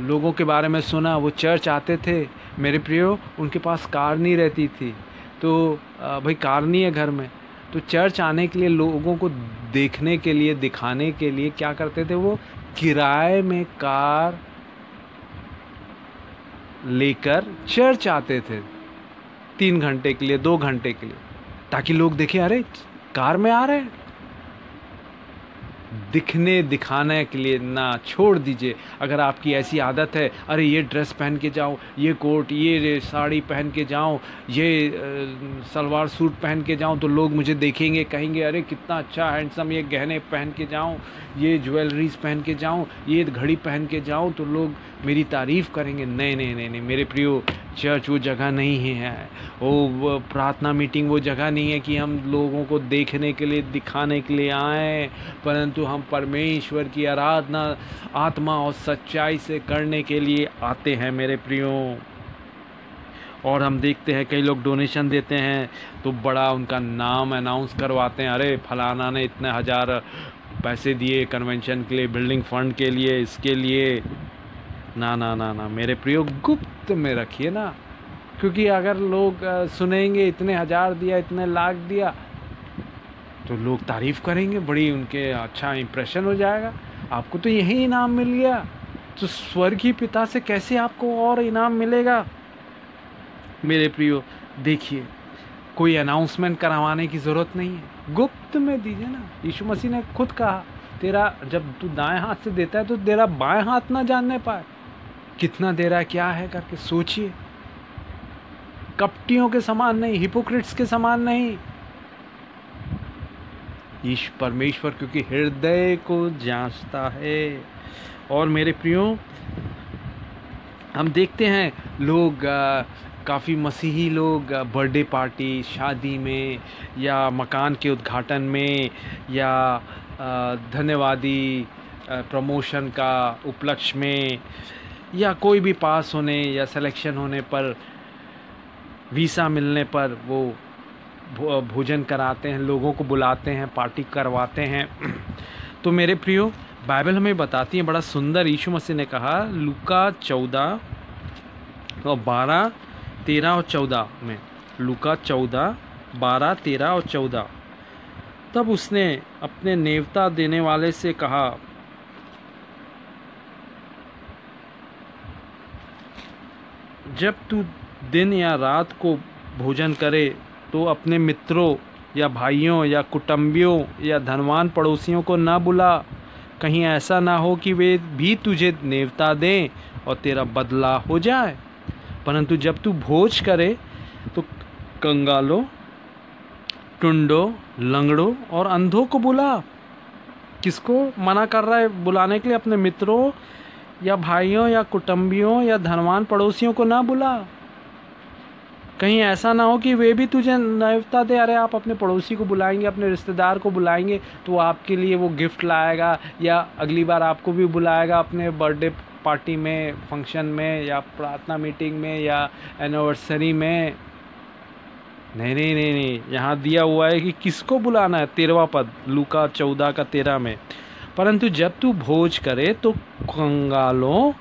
लोगों के बारे में सुना, वो चर्च आते थे, मेरे प्रियो, उनके पास कार नहीं रहती थी। तो भाई कार नहीं है घर में। तो चर्च आने के लिए लोगों को देखने के लिए, दिखाने के लिए क्या करते थे वो? किराए में कार लेकर चर्च आते थे। तीन घंटे के लिए, दो घंटे के लिए। ताकि लोग देखें, अरे, कार में आ रहे हैं। दिखने, दिखाने के लिए ना छोड़ दीजिए। अगर आपकी ऐसी आदत है, अरे ये ड्रेस पहन के जाओ ये कोट, ये साड़ी पहन के जाओ ये सलवार सूट पहन के जाऊँ तो लोग मुझे देखेंगे, कहेंगे, अरे कितना अच्छा हैंडसम ये गहने पहन के जाऊँ, ये ज्वेलरीज पहन के जाऊँ, ये घड़ी पहन के जाऊँ तो लोग मेरी तारीफ़ करेंगे, नहीं नहीं नहीं नहीं, मेरे प्रियो चर्च वो जगह नहीं है। वो प्रार्थना मीटिंग वो जगह नहीं है कि हम लोगों को देखने के लिए, दिखाने के लिए आए, परंतु हम परमेश्वर की आराधना, आत्मा और सच्चाई से करने के लिए आते हैं मेरे प्रियो। और हम देखते हैं, कई लोग डोनेशन देते हैं तो बड़ा उनका नाम अनाउंस करवाते हैं। अरे, फलाना ने इतने हज़ार पैसे दिए कन्वेंशन के लिए बिल्डिंग फंड के लिए, इसके लिए। ना ना ना ना, मेरे प्रयोग गुप्त में रखिए ना, क्योंकि अगर लोग सुनेंगे, इतने हज़ार दिया, इतने लाख दिया तो लोग तारीफ़ करेंगे, बड़ी उनके अच्छा इम्प्रेशन हो जाएगा। आपको तो यही इनाम मिल गया तो स्वर्गीय पिता से कैसे आपको और इनाम मिलेगा? मेरे प्रियो, देखिए, कोई अनाउंसमेंट करवाने की ज़रूरत नहीं है। गुप्त में दीजिए ना, यीशु मसीह ने खुद कहा, तेरा जब तू दाएँ हाथ से देता है तो तेरा बाएँ हाथ ना जानने पाए। कितना दे रहा है क्या है करके सोचिए। कपटियों के समान नहीं हिपोक्रिट्स के समान नहीं। ईश परमेश्वर, क्योंकि हृदय को जांचता है। और मेरे प्रियो, हम देखते हैं, लोग काफ़ी मसीही लोग बर्थडे पार्टी, शादी में, या मकान के उद्घाटन में, या धन्यवादी प्रमोशन का उपलक्ष्य में या कोई भी पास होने या सिलेक्शन होने पर वीसा मिलने पर वो भोजन कराते हैं, लोगों को बुलाते हैं पार्टी करवाते हैं। तो मेरे प्रियो, बाइबल हमें बताती है, बड़ा सुंदर यीशु मसीह ने कहा, लुका चौदह और बारह, तेरह और चौदह में, लुका चौदह, बारह, तेरह और चौदह। तब उसने अपने नेवता देने वाले से कहा जब तू दिन या रात को भोजन करे तो अपने मित्रों या भाइयों या कुटुंबियों या धनवान पड़ोसियों को ना बुला। कहीं ऐसा ना हो कि वे भी तुझे नेवता दें और तेरा बदला हो जाए। परंतु जब तू भोज करे तो कंगालों, टुंडो, लंगड़ों और अंधों को बुला। किसको मना कर रहा है बुलाने के लिए? अपने मित्रों या भाइयों या कुटुंबियों या धनवान पड़ोसियों को ना बुला। कहीं ऐसा ना हो कि वे भी तुझे नैवता दे। अरे, आप अपने पड़ोसी को बुलाएँगे, अपने रिश्तेदार को बुलाएँगे तो आपके लिए वो गिफ्ट लाएगा या अगली बार आपको भी बुलाएगा अपने बर्थडे पार्टी में, फ़ंक्शन में या प्रार्थना मीटिंग में या एनिवर्सरी में। नहीं नहीं नहीं नहीं, यहाँ दिया हुआ है कि किसको बुलाना है? तेरवा पद, लूका चौदह का तेरह में। परंतु जब तू भोज करे तो कंगालों,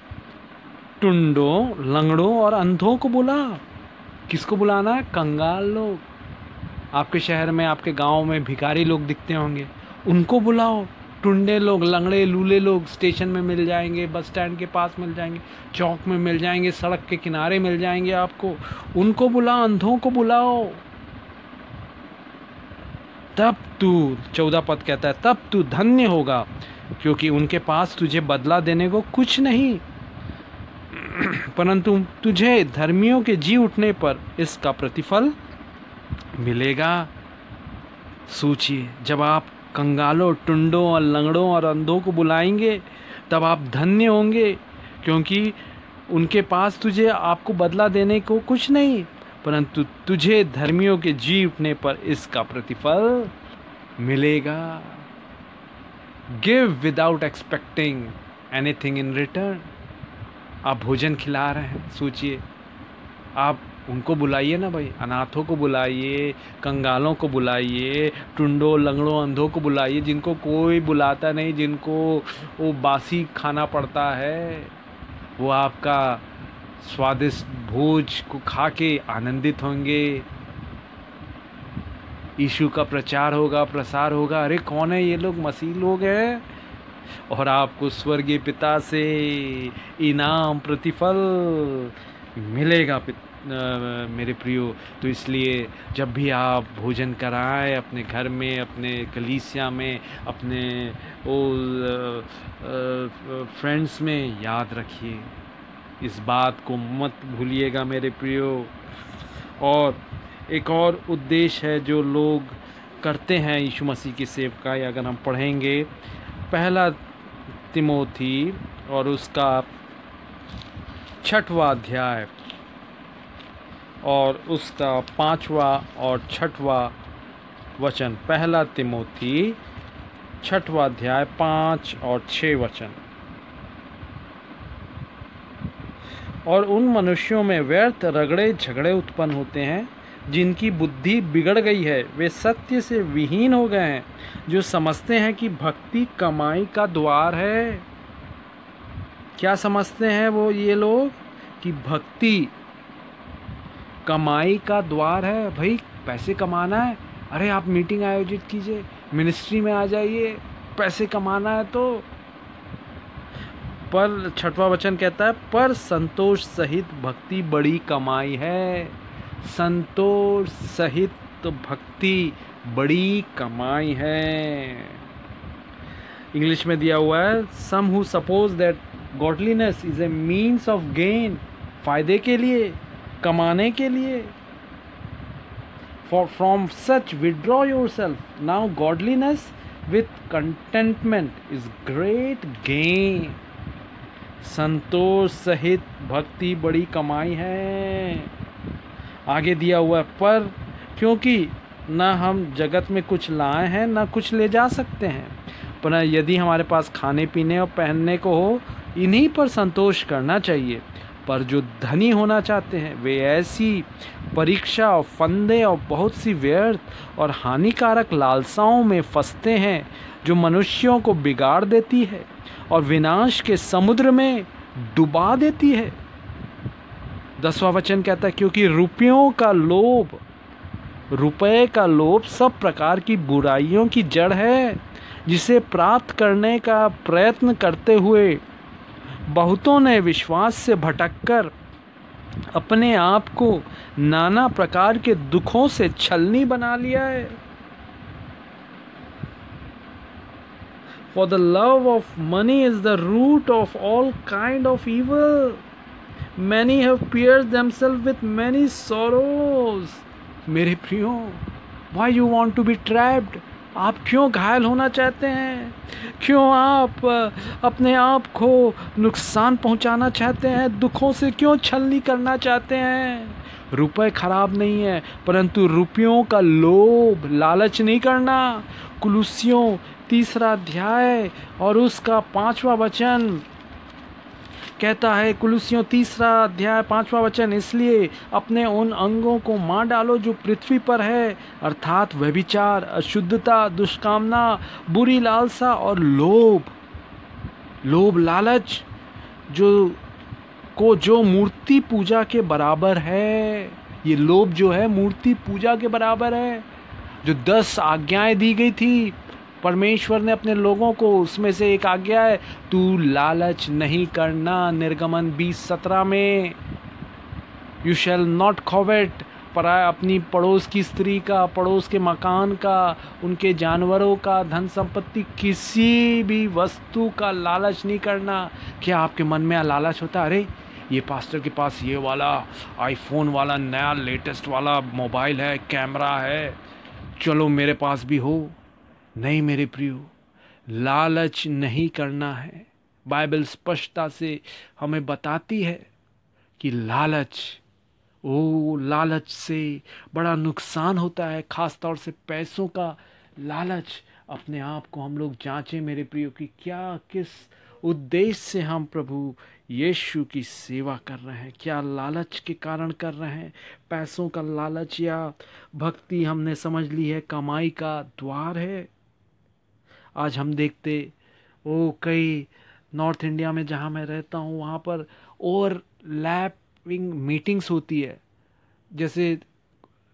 टुंडों, लंगड़ों और अंधों को बुला। किसको बुलाना है? कंगाल लोग। आपके शहर में, आपके गाँव में भिखारी लोग दिखते होंगे। उनको बुलाओ। टुंडे लोग, लंगड़े, लूले लोग स्टेशन में मिल जाएँगे, बस स्टैंड के पास मिल जाएँगे, चौक में मिल जाएँगे, सड़क के किनारे मिल जाएँगे आपको। उनको बुलाओ, अंधों को बुलाओ। तब तू, चौदह पद कहता है, तब तू धन्य होगा, क्योंकि उनके पास तुझे बदला देने को कुछ नहीं। परंतु तुझे धर्मियों के जी उठने पर इसका प्रतिफल मिलेगा। सोचिए, जब आप कंगालों, टुंडों और लंगड़ों और अंधों को बुलाएँगे, तब आप धन्य होंगे, क्योंकि उनके पास तुझे आपको बदला देने को कुछ नहीं। परंतु तुझे धर्मियों के जी उठने पर इसका प्रतिफल मिलेगा। Give without expecting anything in return आप भोजन खिला रहे हैं, सोचिए। आप उनको बुलाइए ना भाई, अनाथों को बुलाइए, कंगालों को बुलाइए, टुंडो, लंगड़ों, अंधों को बुलाइए, जिनको कोई बुलाता नहीं, जिनको वो बासी खाना पड़ता है, वो आपका स्वादिष्ट भोज को खा के आनंदित होंगे। ईशु का प्रचार होगा, प्रसार होगा। अरे, कौन है ये लोग? मसीह लोग हैं। और आपको स्वर्गीय पिता से इनाम, प्रतिफल मिलेगा मेरे प्रियो। तो इसलिए जब भी आप भोजन कराएँ, अपने घर में, अपने कलीसिया में, अपने ओ फ्रेंड्स में, याद रखिए। इस बात को मत भूलिएगा मेरे प्रियो। और एक और उद्देश्य है जो लोग करते हैं यीशु मसीह की सेवकाई अगर हम पढ़ेंगे, पहला तिमोथी और उसका छठवा अध्याय और उसका पांचवा और छठवा वचन, पहला तिमोथी, छठवा अध्याय, पाँच और छः वचन। और उन मनुष्यों में व्यर्थ रगड़े झगड़े उत्पन्न होते हैं, जिनकी बुद्धि बिगड़ गई है। वे सत्य से विहीन हो गए हैं, जो समझते हैं कि भक्ति कमाई का द्वार है। क्या समझते हैं वो ये लोग कि भक्ति कमाई का द्वार है? भाई, पैसे कमाना है? अरे, आप मीटिंग आयोजित कीजिए, मिनिस्ट्री में आ जाइए, पैसे कमाना है तो पर छठवा वचन कहता है, पर संतोष सहित भक्ति बड़ी कमाई है। संतोष सहित भक्ति बड़ी कमाई है। इंग्लिश में दिया हुआ है some who suppose that godliness is a means of gain फ़ायदे के लिए, कमाने के लिए। For, from such withdraw yourself. Now godliness with contentment is great gain. संतोष सहित भक्ति बड़ी कमाई है। आगे दिया हुआ है, पर क्योंकि न हम जगत में कुछ लाए हैं, न कुछ ले जा सकते हैं। पर यदि हमारे पास खाने पीने और पहनने को हो, इन्हीं पर संतोष करना चाहिए। पर जो धनी होना चाहते हैं, वे ऐसी परीक्षा और फंदे और बहुत सी व्यर्थ और हानिकारक लालसाओं में फंसते हैं, जो मनुष्यों को बिगाड़ देती है। और विनाश के समुद्र में डुबा देती है। दसवा वचन कहता है, क्योंकि रुपयों का लोभ रुपए का लोभ सब प्रकार की बुराइयों की जड़ है, जिसे प्राप्त करने का प्रयत्न करते हुए बहुतों ने विश्वास से भटककर अपने आप को नाना प्रकार के दुखों से छलनी बना लिया है। For the love of money is the root of all kind of evil. Many have pierced themselves with many sorrows. मेरे प्रियो why you want to be trapped आप क्यों घायल होना चाहते हैं क्यों आप अपने आप को नुकसान पहुंचाना चाहते हैं दुखों से क्यों छलनी करना चाहते हैं रुपए खराब नहीं है, परंतु रुपयों का लोभ लालच नहीं करना। कुलूसियों, तीसरा अध्याय और उसका पांचवा वचन कहता है, कुलुसियों, तीसरा अध्याय, पांचवा वचन, इसलिए अपने उन अंगों को मार डालो जो पृथ्वी पर है, अर्थात व्यभिचार, अशुद्धता, दुष्कामना, बुरी लालसा और लोभ लोभ लालच, जो को जो मूर्ति पूजा के बराबर है, ये लोभ जो है, मूर्ति पूजा के बराबर है। जो दस आज्ञाएँ दी गई थी, परमेश्वर ने अपने लोगों को, उसमें से एक आज्ञा है, तू लालच नहीं करना निर्गमन बीस सत्रह में। यू शैल नॉट खोवेट पर अपनी पड़ोस की स्त्री का, पड़ोस के मकान का, उनके जानवरों का, धन संपत्ति किसी भी वस्तु का लालच नहीं करना। क्या आपके मन में लालच होता? अरे ये पास्टर के पास ये वाला आईफोन वाला नया लेटेस्ट वाला मोबाइल है कैमरा है। चलो मेरे पास भी हो। नहीं मेरे प्रियो, लालच नहीं करना है। बाइबल स्पष्टता से हमें बताती है कि लालच, ओ लालच से बड़ा नुकसान होता है ख़ास तौर से पैसों का लालच। अपने आप को हम लोग जांचें मेरे प्रियो कि क्या, किस उद्देश्य से हम प्रभु यीशु की सेवा कर रहे हैं। क्या लालच के कारण कर रहे हैं? पैसों का लालच या भक्ति हमने समझ ली है? कमाई का द्वार है। आज हम देखते वो कई नॉर्थ इंडिया में जहाँ मैं रहता हूँ, वहाँ पर ओवर लैपिंग मीटिंग्स होती है। जैसे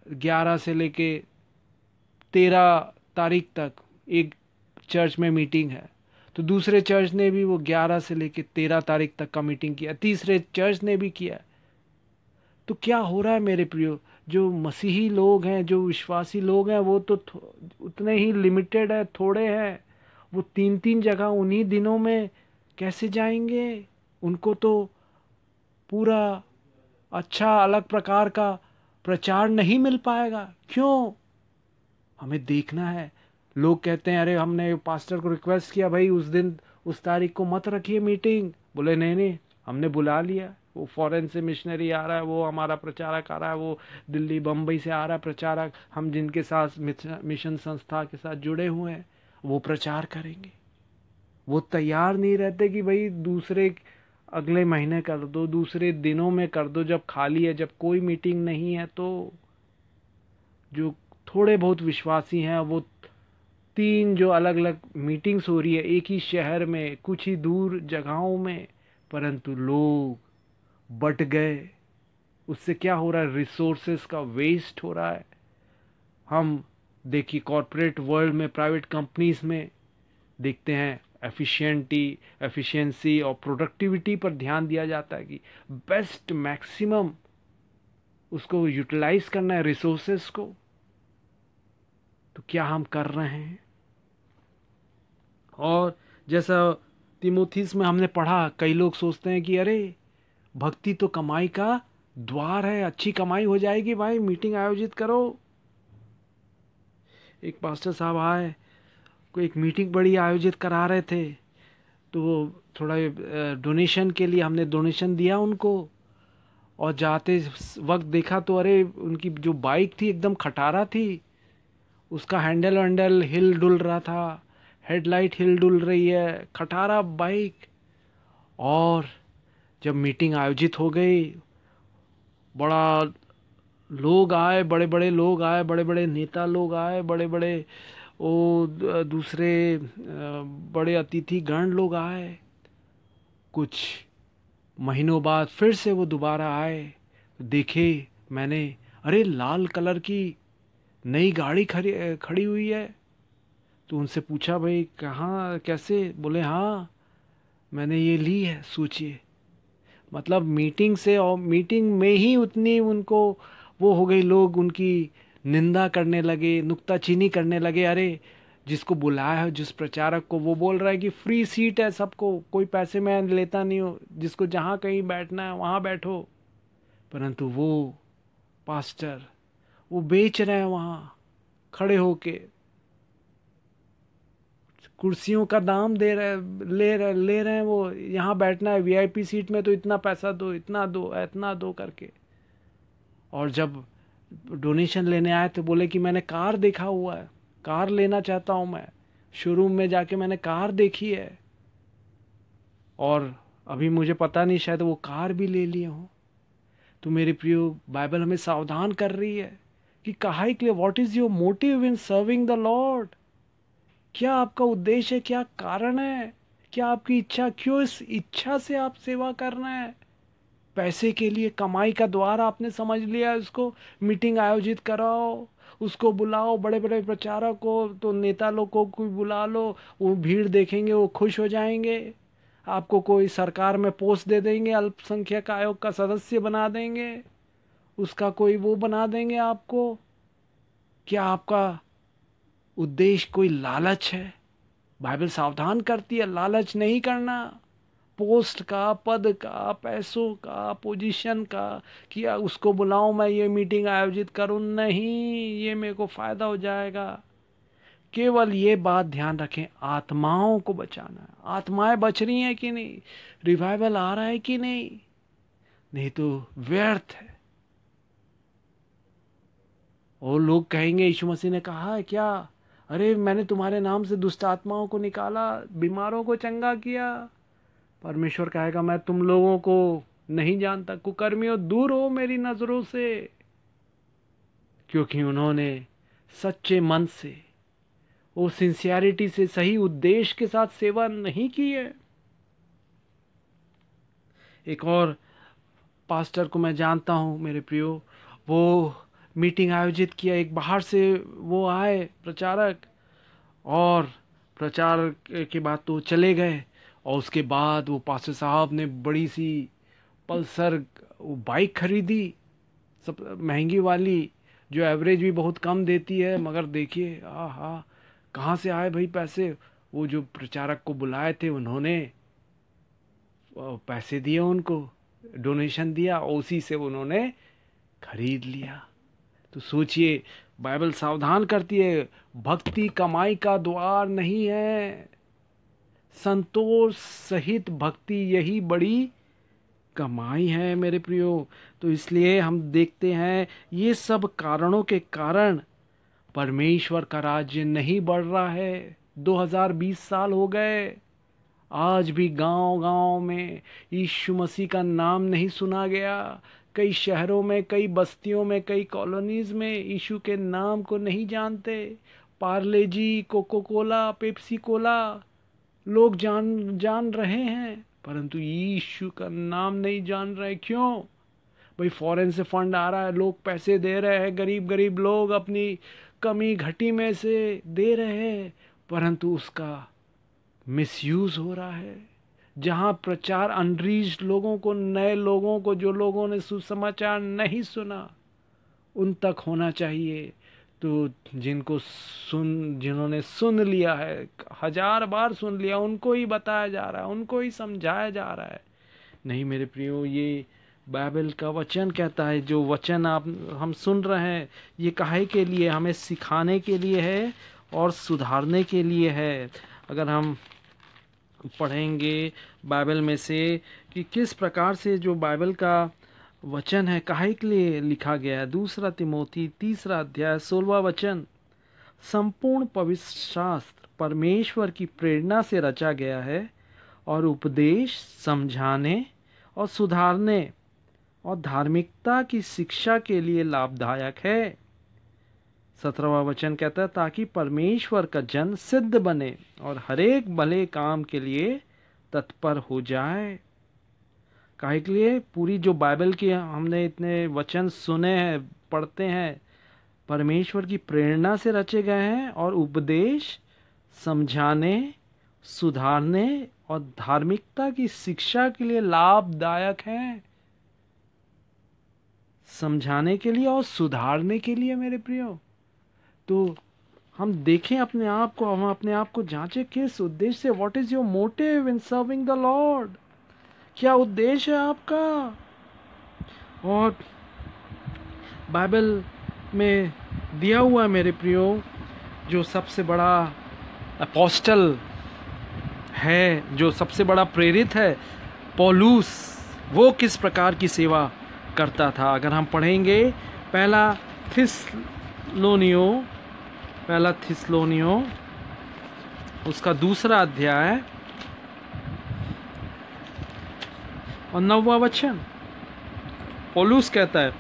ग्यारह से लेके तेरह तारीख तक एक चर्च में मीटिंग है। तो दूसरे चर्च ने भी वो ग्यारह से लेके तेरह तारीख तक का मीटिंग किया, तीसरे चर्च ने भी किया। तो क्या हो रहा है मेरे प्रियो? जो मसीही लोग हैं, जो विश्वासी लोग हैं, वो तो उतने ही लिमिटेड है, थोड़े हैं। वो तीन तीन जगह उन्हीं दिनों में कैसे जाएँगे? उनको तो पूरा अच्छा अलग प्रकार का प्रचार नहीं मिल पाएगा। क्यों? हमें देखना है। लोग कहते हैं, अरे, हमने पास्टर को रिक्वेस्ट किया, भाई, उस दिन, उस तारीख को मत रखिए मीटिंग बोले, नहीं नहीं, हमने बुला लिया। वो फॉरेन से मिशनरी आ रहा है, वो हमारा प्रचारक आ रहा है, वो दिल्ली, बम्बई से आ रहा है प्रचारक। हम जिनके साथ मिशन संस्था के साथ जुड़े हुए हैं, वो प्रचार करेंगे। वो तैयार नहीं रहते कि, भाई, दूसरे अगले महीने कर दो, दूसरे दिनों में कर दो, जब खाली है, जब कोई मीटिंग नहीं है तो जो थोड़े बहुत विश्वासी हैं, वो तीन जो अलग अलग मीटिंग्स हो रही है, एक ही शहर में, कुछ ही दूर जगहों में, परंतु लोग बट गए। उससे क्या हो रहा है? रिसोर्सेस का वेस्ट हो रहा है। हम देखिए कॉरपोरेट वर्ल्ड में प्राइवेट कंपनीज़ में देखते हैं एफिशिएंटी एफिशिएंसी और प्रोडक्टिविटी पर ध्यान दिया जाता है कि बेस्ट मैक्सिमम उसको यूटिलाइज करना है रिसोर्सेस को। तो क्या हम कर रहे हैं? और जैसा तिमोथीस में हमने पढ़ा, कई लोग सोचते हैं कि अरे, भक्ति तो कमाई का द्वार है, अच्छी कमाई हो जाएगी भाई, मीटिंग आयोजित करो। एक पास्टर साहब आए, कोई एक मीटिंग बड़ी आयोजित करा रहे थे तो वो थोड़ा डोनेशन के लिए हमने डोनेशन दिया उनको, और जाते वक्त देखा तो अरे, उनकी जो बाइक थी, एकदम खटारा थी, उसका हैंडल वैंडल हिल डुल रहा था हेडलाइट हिल डुल रही है, खटारा बाइक। और जब मीटिंग आयोजित हो गई, बड़ा लोग आए बड़े बड़े लोग आए बड़े बड़े नेता लोग आए बड़े बड़े वो दूसरे बड़े अतिथि गण लोग आए। कुछ महीनों बाद फिर से वो दोबारा आए। देखे मैंने, अरे, लाल कलर की नई गाड़ी खड़ी खड़ी हुई है। तो उनसे पूछा, भाई, कहाँ, कैसे? बोले हाँ मैंने ये ली है, सोचिए। मतलब मीटिंग से और मीटिंग में ही उतनी उनको वो हो गई, लोग उनकी निंदा करने लगे, नुक्ताचीनी करने लगे। अरे, जिसको बुलाया है, जिस प्रचारक को, वो बोल रहा है कि फ्री सीट है सबको, कोई पैसे मैं लेता नहीं हूँ, जिसको जहाँ कहीं बैठना है, वहाँ बैठो। परंतु वो पास्टर, वो बेच रहे हैं वहाँ, खड़े होके। कुर्सियों का दाम दे रहे, ले रहे ले रहे हैं वो। यहाँ बैठना है वीआईपी सीट में तो इतना पैसा दो, इतना दो इतना दो करके। और जब डोनेशन लेने आए तो बोले कि मैंने कार देखा हुआ है, कार लेना चाहता हूँ मैं। शोरूम में जाके मैंने कार देखी है। और अभी मुझे पता नहीं, शायद वो कार भी ले लिए हों। तो मेरे प्रिय बाइबल हमें सावधान कर रही है कि कहा के लिए what is your motive in serving the Lord क्या आपका उद्देश्य है क्या कारण है? क्या आपकी इच्छा क्यों इस इच्छा से आप सेवा करना है? पैसे के लिए कमाई का द्वार आपने समझ लिया उसको मीटिंग आयोजित कराओ, उसको बुलाओ बड़े बड़े प्रचारक को तो नेता लोग को कोई बुला लो, वो भीड़ देखेंगे, वो खुश हो जाएँगे। आपको कोई सरकार में पोस्ट दे देंगे, अल्पसंख्यक आयोग का सदस्य बना देंगे, उसका कोई वो बना देंगे आपको। क्या आपका उद्देश्य कोई लालच है? बाइबल सावधान करती है, लालच नहीं करना। पोस्ट का, पद का, पैसों का, पोजीशन का, कि उसको बुलाऊं मैं, ये मीटिंग आयोजित करूँ? नहीं, ये मेरे को फ़ायदा हो जाएगा। केवल ये बात ध्यान रखें, आत्माओं को बचाना। आत्माएँ बच रही हैं कि नहीं? रिवाइवल आ रहा है कि नहीं? नहीं तो व्यर्थ है। और लोग कहेंगे, यीशु मसीह ने कहा है, क्या अरे, मैंने तुम्हारे नाम से दुष्ट आत्माओं को निकाला, बीमारों को चंगा किया। परमेश्वर कहेगा, मैं तुम लोगों को नहीं जानता, कुकर्मियों, दूर हो मेरी नज़रों से। क्योंकि उन्होंने सच्चे मन से, वो सिंसियरिटी से सही उद्देश्य के साथ सेवा नहीं की है। एक और पास्टर को मैं जानता हूँ, मेरे प्रियो, वो मीटिंग आयोजित किया। एक बाहर से वो आए प्रचारक और प्रचार के बाद तो चले गए और उसके बाद वो पास्टर साहब ने बड़ी सी पल्सर, वो बाइक खरीदी। सब, महँगी वाली, जो एवरेज भी बहुत कम देती है, मगर देखिए आ हा कहाँ से आए भाई पैसे? वो जो प्रचारक को बुलाए थे, उन्होंने पैसे दिए उनको, डोनेशन दिया उसी से उन्होंने खरीद लिया। तो सोचिए, बाइबल सावधान करती है, भक्ति कमाई का द्वार नहीं है। संतोष सहित भक्ति यही बड़ी कमाई है मेरे प्रियो। तो इसलिए हम देखते हैं, ये सब कारणों के कारण परमेश्वर का राज्य नहीं बढ़ रहा है। 2020 साल हो गए। आज भी गाँव गाँव में यीशु मसीह का नाम नहीं सुना गया। कई शहरों में, कई बस्तियों में, कई कॉलोनीज में यीशु के नाम को नहीं जानते। Parle G coca cola Pepsi cola लोग जान जान रहे हैं, परंतु यीशु का नाम नहीं जान रहे। क्यों? भाई फॉरेन से फंड आ रहा है, लोग पैसे दे रहे हैं गरीब गरीब लोग अपनी कमी घटी में से दे रहे हैं, परंतु उसका मिसयूज हो रहा है। जहाँ प्रचार अनरीच लोगों को, नए लोगों को जो लोगों ने सुसमाचार नहीं सुना, उन तक होना चाहिए। तो जिनको सुन, जिन्होंने सुन लिया है, हज़ार बार सुन लिया, उनको ही बताया जा रहा है, उनको ही समझाया जा रहा है। नहीं मेरे प्रियो, ये बाइबल का वचन कहता है, जो वचन आप, हम सुन रहे हैं, ये काहे के लिए? हमें सिखाने के लिए है और सुधारने के लिए है। अगर हम पढ़ेंगे बाइबल में से कि किस प्रकार से जो बाइबल का वचन है काहे के लिए लिखा गया है? दूसरा तिमोथी तीसरा अध्याय, सोलवा वचन। संपूर्ण पवित्र शास्त्र परमेश्वर की प्रेरणा से रचा गया है और उपदेश समझाने और सुधारने और धार्मिकता की शिक्षा के लिए लाभदायक है। सत्रहवा वचन कहता है, ताकि परमेश्वर का जन सिद्ध बने और हरेक भले काम के लिए तत्पर हो जाए। काहे के लिए पूरी जो बाइबल की हमने इतने वचन सुने हैं, पढ़ते हैं, परमेश्वर की प्रेरणा से रचे गए हैं और उपदेश समझाने, सुधारने और धार्मिकता की शिक्षा के लिए लाभदायक हैं। समझाने के लिए और सुधारने के लिए मेरे प्रियो। तो हम देखें अपने आप को, हम अपने आप को जांचें किस उद्देश्य से what is your motive in serving the Lord क्या उद्देश्य है आपका? और बाइबल में दिया हुआ मेरे प्रियो, जो सबसे बड़ा अपोस्टल है, जो सबसे बड़ा प्रेरित है, पोलूस, वो किस प्रकार की सेवा करता था? अगर हम पढ़ेंगे, पहला थिसलोनियो पहला थिसलोनियो उसका दूसरा अध्याय, और नौवा वचन। पोलूस कहता है,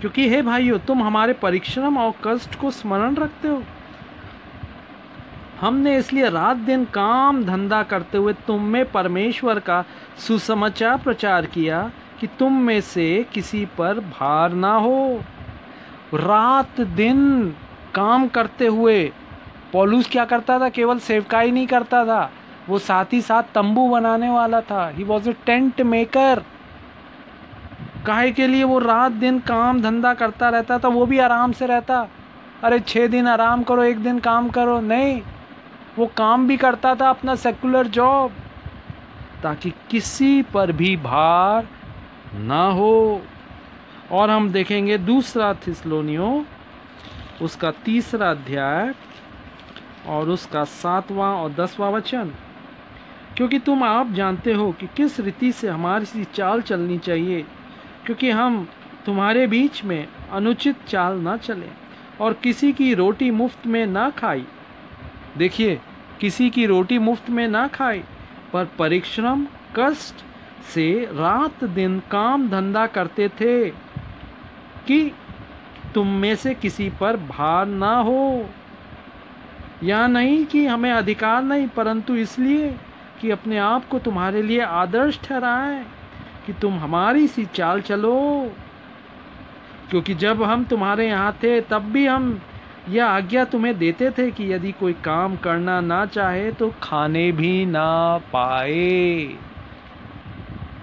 क्योंकि हे भाइयों, तुम हमारे परिश्रम और कष्ट को स्मरण रखते हो। हमने इसलिए रात दिन काम धंधा करते हुए तुम में परमेश्वर का सुसमाचार प्रचार किया कि तुम में से किसी पर भार ना हो। रात दिन काम करते हुए, पॉलूस क्या करता था? केवल सेवकाई नहीं करता था। वो साथ ही साथ तंबू बनाने वाला था। He was a tent maker काहे के लिए? वो रात दिन काम धंधा करता रहता था। वो भी आराम से रहता। अरे छः दिन आराम करो, एक दिन काम करो। नहीं, वो काम भी करता था, अपना सेकुलर जॉब ताकि किसी पर भी भार ना हो। और हम देखेंगे दूसरा थिसलोनियो उसका तीसरा अध्याय और उसका सातवां और दसवां वचन। क्योंकि तुम आप जानते हो कि किस रीति से हमारी सी चाल चलनी चाहिए, क्योंकि हम तुम्हारे बीच में अनुचित चाल ना चलें और किसी की रोटी मुफ़्त में ना खाई देखिए, किसी की रोटी मुफ़्त में ना खाई पर परिश्रम, कष्ट से रात दिन काम धंधा करते थे कि तुम में से किसी पर भार ना हो। या नहीं कि हमें अधिकार नहीं, परंतु इसलिए कि अपने आप को तुम्हारे लिए आदर्श ठहराएँ कि तुम हमारी सी चाल चलो। क्योंकि जब हम तुम्हारे यहाँ थे, तब भी हम यह आज्ञा तुम्हें देते थे कि यदि कोई काम करना ना चाहे तो खाने भी ना पाए।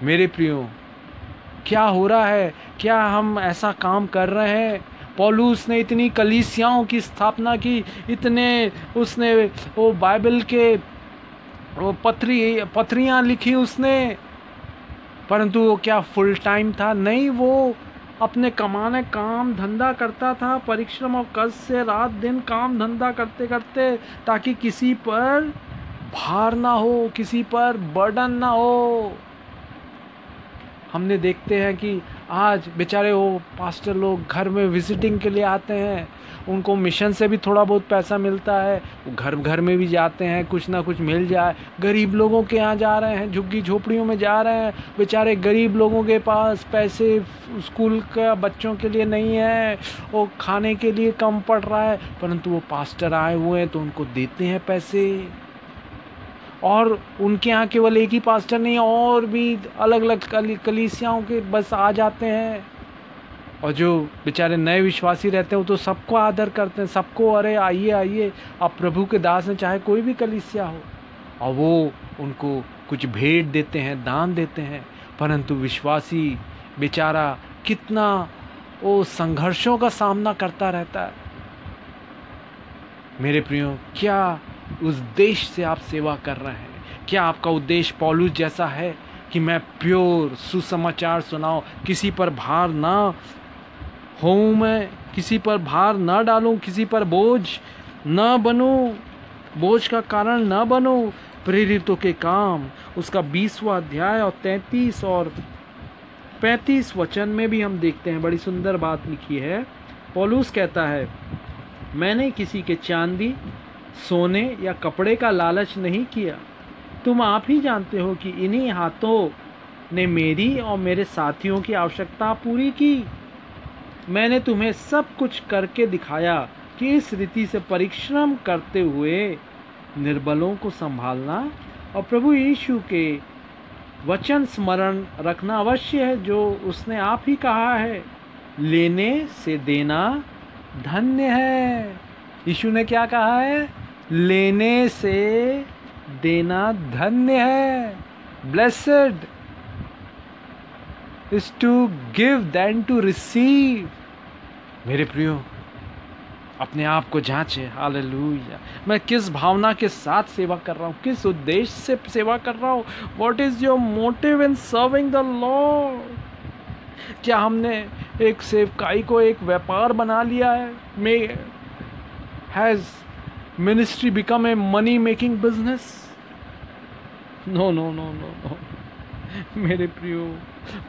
मेरे प्रियो, क्या हो रहा है? क्या हम ऐसा काम कर रहे हैं? पॉलूस ने इतनी कलीसियाओं की स्थापना की, इतने उसने वो बाइबल के वो पथरी पथरियाँ लिखी उसने। परंतु वो क्या फुल टाइम था? नहीं, वो अपने कमाने काम धंधा करता था, परिश्रम और कष्ट से रात दिन काम धंधा करते करते, ताकि किसी पर भार ना हो, किसी पर बर्डन ना हो। हमने देखते हैं कि आज बेचारे वो पास्टर लोग घर में विजिटिंग के लिए आते हैं। उनको मिशन से भी थोड़ा बहुत पैसा मिलता है। वो घर घर में भी जाते हैं, कुछ ना कुछ मिल जाए। गरीब लोगों के यहाँ जा रहे हैं, झुग्गी झोपड़ियों में जा रहे हैं। बेचारे गरीब लोगों के पास पैसे स्कूल का बच्चों के लिए नहीं है वो खाने के लिए कम पड़ रहा है। परंतु वो पास्टर आए हुए हैं तो उनको देते हैं पैसे। और उनके यहाँ केवल एक ही पास्टर नहीं, और भी अलग अलग कलीसियाओं के बस आ जाते हैं। और जो बेचारे नए विश्वासी रहते हैं, वो तो सबको आदर करते हैं, सबको अरे आइए आइए आप प्रभु के दास हैं, चाहे कोई भी कलिसिया हो। और वो उनको कुछ भेंट देते हैं, दान देते हैं, परंतु विश्वासी बेचारा कितना वो संघर्षों का सामना करता रहता है। मेरे प्रियो, क्या उस देश से आप सेवा कर रहे हैं। क्या आपका उद्देश्य पॉलूस जैसा है कि मैं प्योर, सुसमाचार सुनाऊं, किसी पर भार ना हो मैं, किसी पर भार ना डालूं, किसी पर बोझ ना बनूं, बोझ का कारण ना बनूं, प्रेरितों के काम। उसका बीसवा अध्याय और तैतीस और पैंतीस वचन में भी हम देखते हैं। बड़ी सुंदर बात लिखी है। पौलूस कहता है, मैंने किसी के चांदी सोने या कपड़े का लालच नहीं किया। तुम आप ही जानते हो कि इन्हीं हाथों ने मेरी और मेरे साथियों की आवश्यकता पूरी की। मैंने तुम्हें सब कुछ करके दिखाया कि इस रीति से परिश्रम करते हुए निर्बलों को संभालना और प्रभु यीशु के वचन स्मरण रखना अवश्य है, जो उसने आप ही कहा है। लेने से देना धन्य है। यीशु ने क्या कहा है? लेने से देना धन्य है। Blessed is to give than to receive मेरे प्रियो, अपने आप को जांचे। हालेलुया मैं किस भावना के साथ सेवा कर रहा हूँ? किस उद्देश्य से सेवा कर रहा हूँ? What is your motive in serving the Lord क्या हमने एक सेवकाई को एक व्यापार बना लिया है? May has ministry become a money making business no no no no no मेरे प्रियो,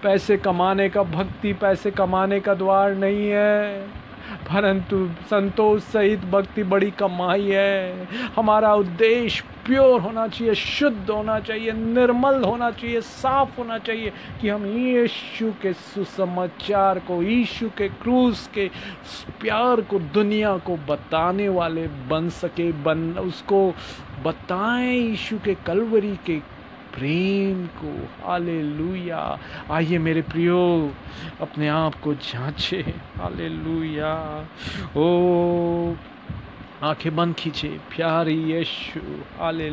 पैसे कमाने का भक्ति, पैसे कमाने का द्वार नहीं है। परंतु संतोष सहित भक्ति बड़ी कमाई है। हमारा उद्देश्य प्योर होना चाहिए, शुद्ध होना चाहिए, निर्मल होना चाहिए, साफ़ होना चाहिए कि हम यीशु के सुसमाचार को, यीशु के क्रूस के प्यार को, दुनिया को बताने वाले बन सके, बन उसको बताएँ यीशु के कलवरी के प्रेम को। हाले आइए मेरे प्रियो, अपने आप को जांचे हाले ओ, आँखें बंद खींचे प्यारी यशु हाले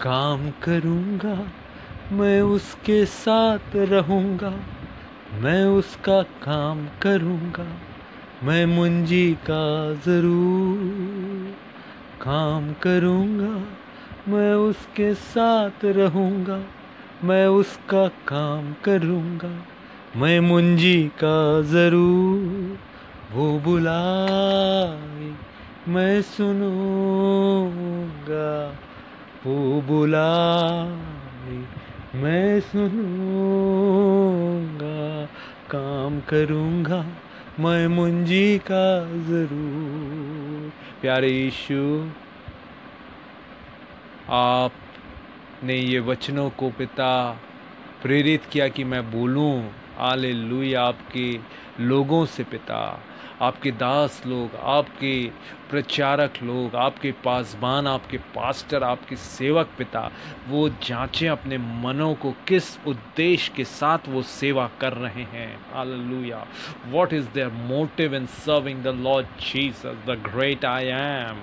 काम करूँगा, मैं उसके साथ रहूँगा, मैं उसका काम करूँगा, मैं मुंजी का ज़रूर काम करूँगा। मैं उसके साथ रहूँगा, मैं उसका काम करूँगा, मैं मुंजी का ज़रूर वो बुलाए, मैं सुनूँगा, वो बुलाए, मैं सुनूँगा, काम करूँगा, मैं मुंजी का ज़रूर। प्यारे यीशु आपने ये वचनों को पिता प्रेरित किया कि मैं बोलूँ आले आपके लोगों से पिता, आपके दास लोग, आपके प्रचारक लोग, आपके पासबान, आपके पास्टर, आपके सेवक पिता, वो जांचें अपने मनों को किस उद्देश्य के साथ वो सेवा कर रहे हैं। Hallelujah. What is their motive in serving the Lord Jesus the great I am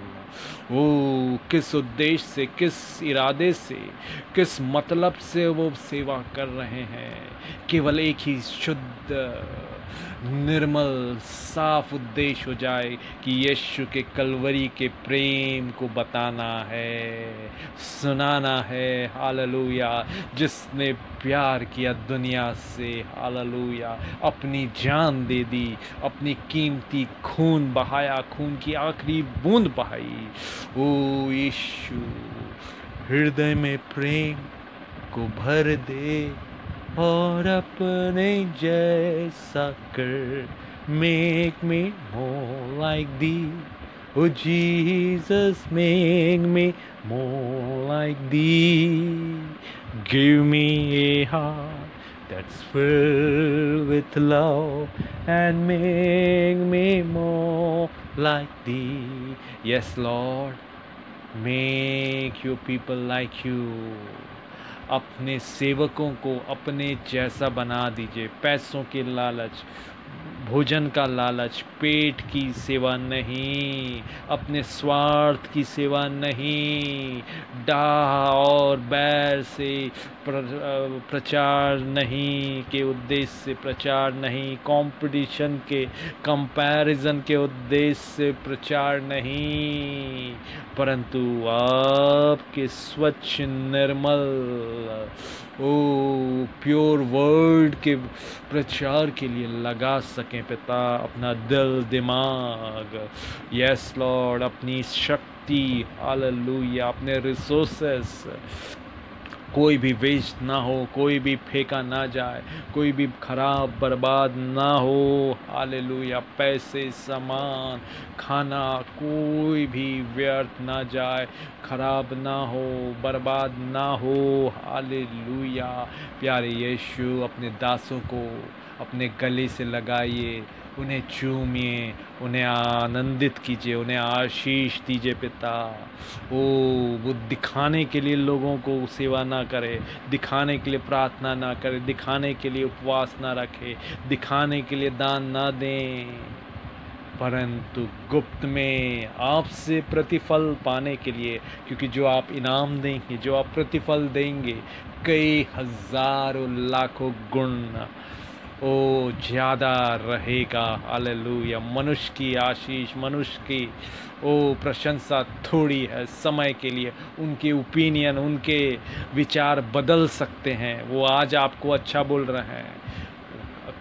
वो किस उद्देश्य से, किस इरादे से, किस मतलब से वो सेवा कर रहे हैं? केवल एक ही शुद्ध निर्मल साफ़ उद्देश्य हो जाए कि यीशु के कलवरी के प्रेम को बताना है, सुनाना है, हालेलुया। जिसने प्यार किया दुनिया से, हालेलुया। अपनी जान दे दी, अपनी कीमती खून बहाया, खून की आखिरी बूंद बहाई। ओ यीशु, हृदय में प्रेम को भर दे। और अपने जैसा कर make me more like thee Oh Jesus make me more like thee Give me a heart that's filled with love and make me more like thee Yes Lord make your people like you अपने सेवकों को अपने जैसा बना दीजिए पैसों के लालच। भोजन का लालच पेट की सेवा नहीं अपने स्वार्थ की सेवा नहीं। डाह और बैर से प्र, प्रचार नहीं के उद्देश्य से प्रचार नहीं। कंपटीशन के कंपैरिजन के उद्देश्य से प्रचार नहीं। परंतु आपके स्वच्छ निर्मल ओ प्योर वर्ड के प्रचार के लिए लगा सकें। पिता, अपना दिल, दिमाग। यस लॉर्ड अपनी शक्ति। हालेलुया अपने रिसोर्सेस कोई भी वेस्ट ना हो, कोई भी फेंका ना जाए, कोई भी खराब, बर्बाद ना हो। हालेलुया पैसे, सामान, खाना, कोई भी व्यर्थ ना जाए, खराब ना हो, बर्बाद ना हो। हालेलुया प्यारे यीशु, अपने दासों को। अपने गले से लगाइए, उन्हें चूमिए, उन्हें आनंदित कीजिए, उन्हें आशीष दीजिए पिता। ओ, वो दिखाने के लिए लोगों को सेवा ना करे, दिखाने के लिए प्रार्थना ना करे, दिखाने के लिए उपवास ना रखे, दिखाने के लिए दान ना दें। परंतु गुप्त में आपसे प्रतिफल पाने के लिए, क्योंकि जो आप इनाम देंगे, जो आप प्रतिफल देंगे, कई हज़ारों लाखों गुण ओ ज़्यादा रहेगा। हालेलुया। मनुष्य की आशीष, मनुष्य की, ओ प्रशंसा थोड़ी है समय के लिए। उनके ओपिनियन उनके विचार बदल सकते हैं। वो आज आपको अच्छा बोल रहे हैं।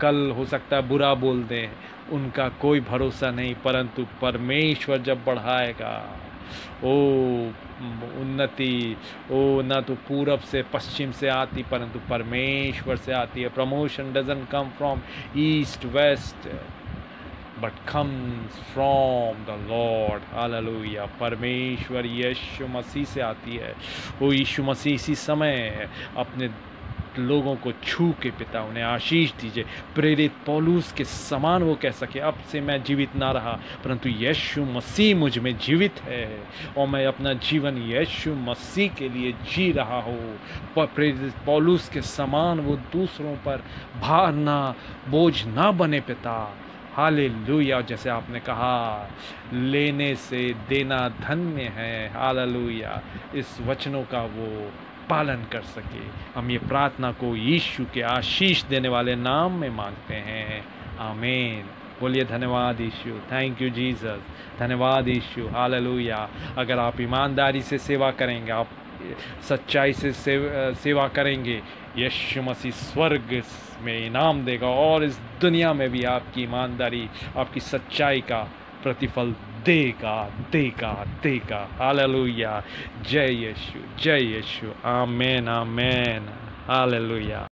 कल हो सकता है बुरा बोल दें। उनका कोई भरोसा नहीं, परंतु परमेश्वर जब बढ़ाएगा, ओ उन्नति, ओ, न तो पूरब से पश्चिम से आती, परंतु परमेश्वर से आती है। Promotion doesn't come from east west but comes from the Lord hallelujah परमेश्वर यीशु मसीह से आती है। वो यीशु मसीह, इसी समय अपने लोगों को छू के पिता, उन्हें आशीष दीजिए। प्रेरित पौलूस के समान वो कह सके, अब से मैं जीवित ना रहा, परंतु यीशु मसीह मुझमें जीवित है और मैं अपना जीवन यीशु मसीह के लिए जी रहा हूँ। प्रेरित पौलूस के समान वो दूसरों पर भार ना, बोझ ना बने पिता। हाले लुया जैसे आपने कहा, लेने से देना धन्य है। हालेलुया, इस वचनों का वो पालन कर सके। हम ये प्रार्थना को यीशु के आशीष देने वाले नाम में मांगते हैं। आमीन। बोलिए, धन्यवाद यीशु। थैंक यू जीसस धन्यवाद यीशु। हालेलुया अगर आप ईमानदारी से सेवा करेंगे, आप सच्चाई से सेवा करेंगे, यीशु मसीह स्वर्ग में इनाम देगा और इस दुनिया में भी आपकी ईमानदारी, आपकी सच्चाई का प्रतिफल देगा देगा देगा हालेलुया जय यीशु जय यीशु आमेन आमेन हालेलुया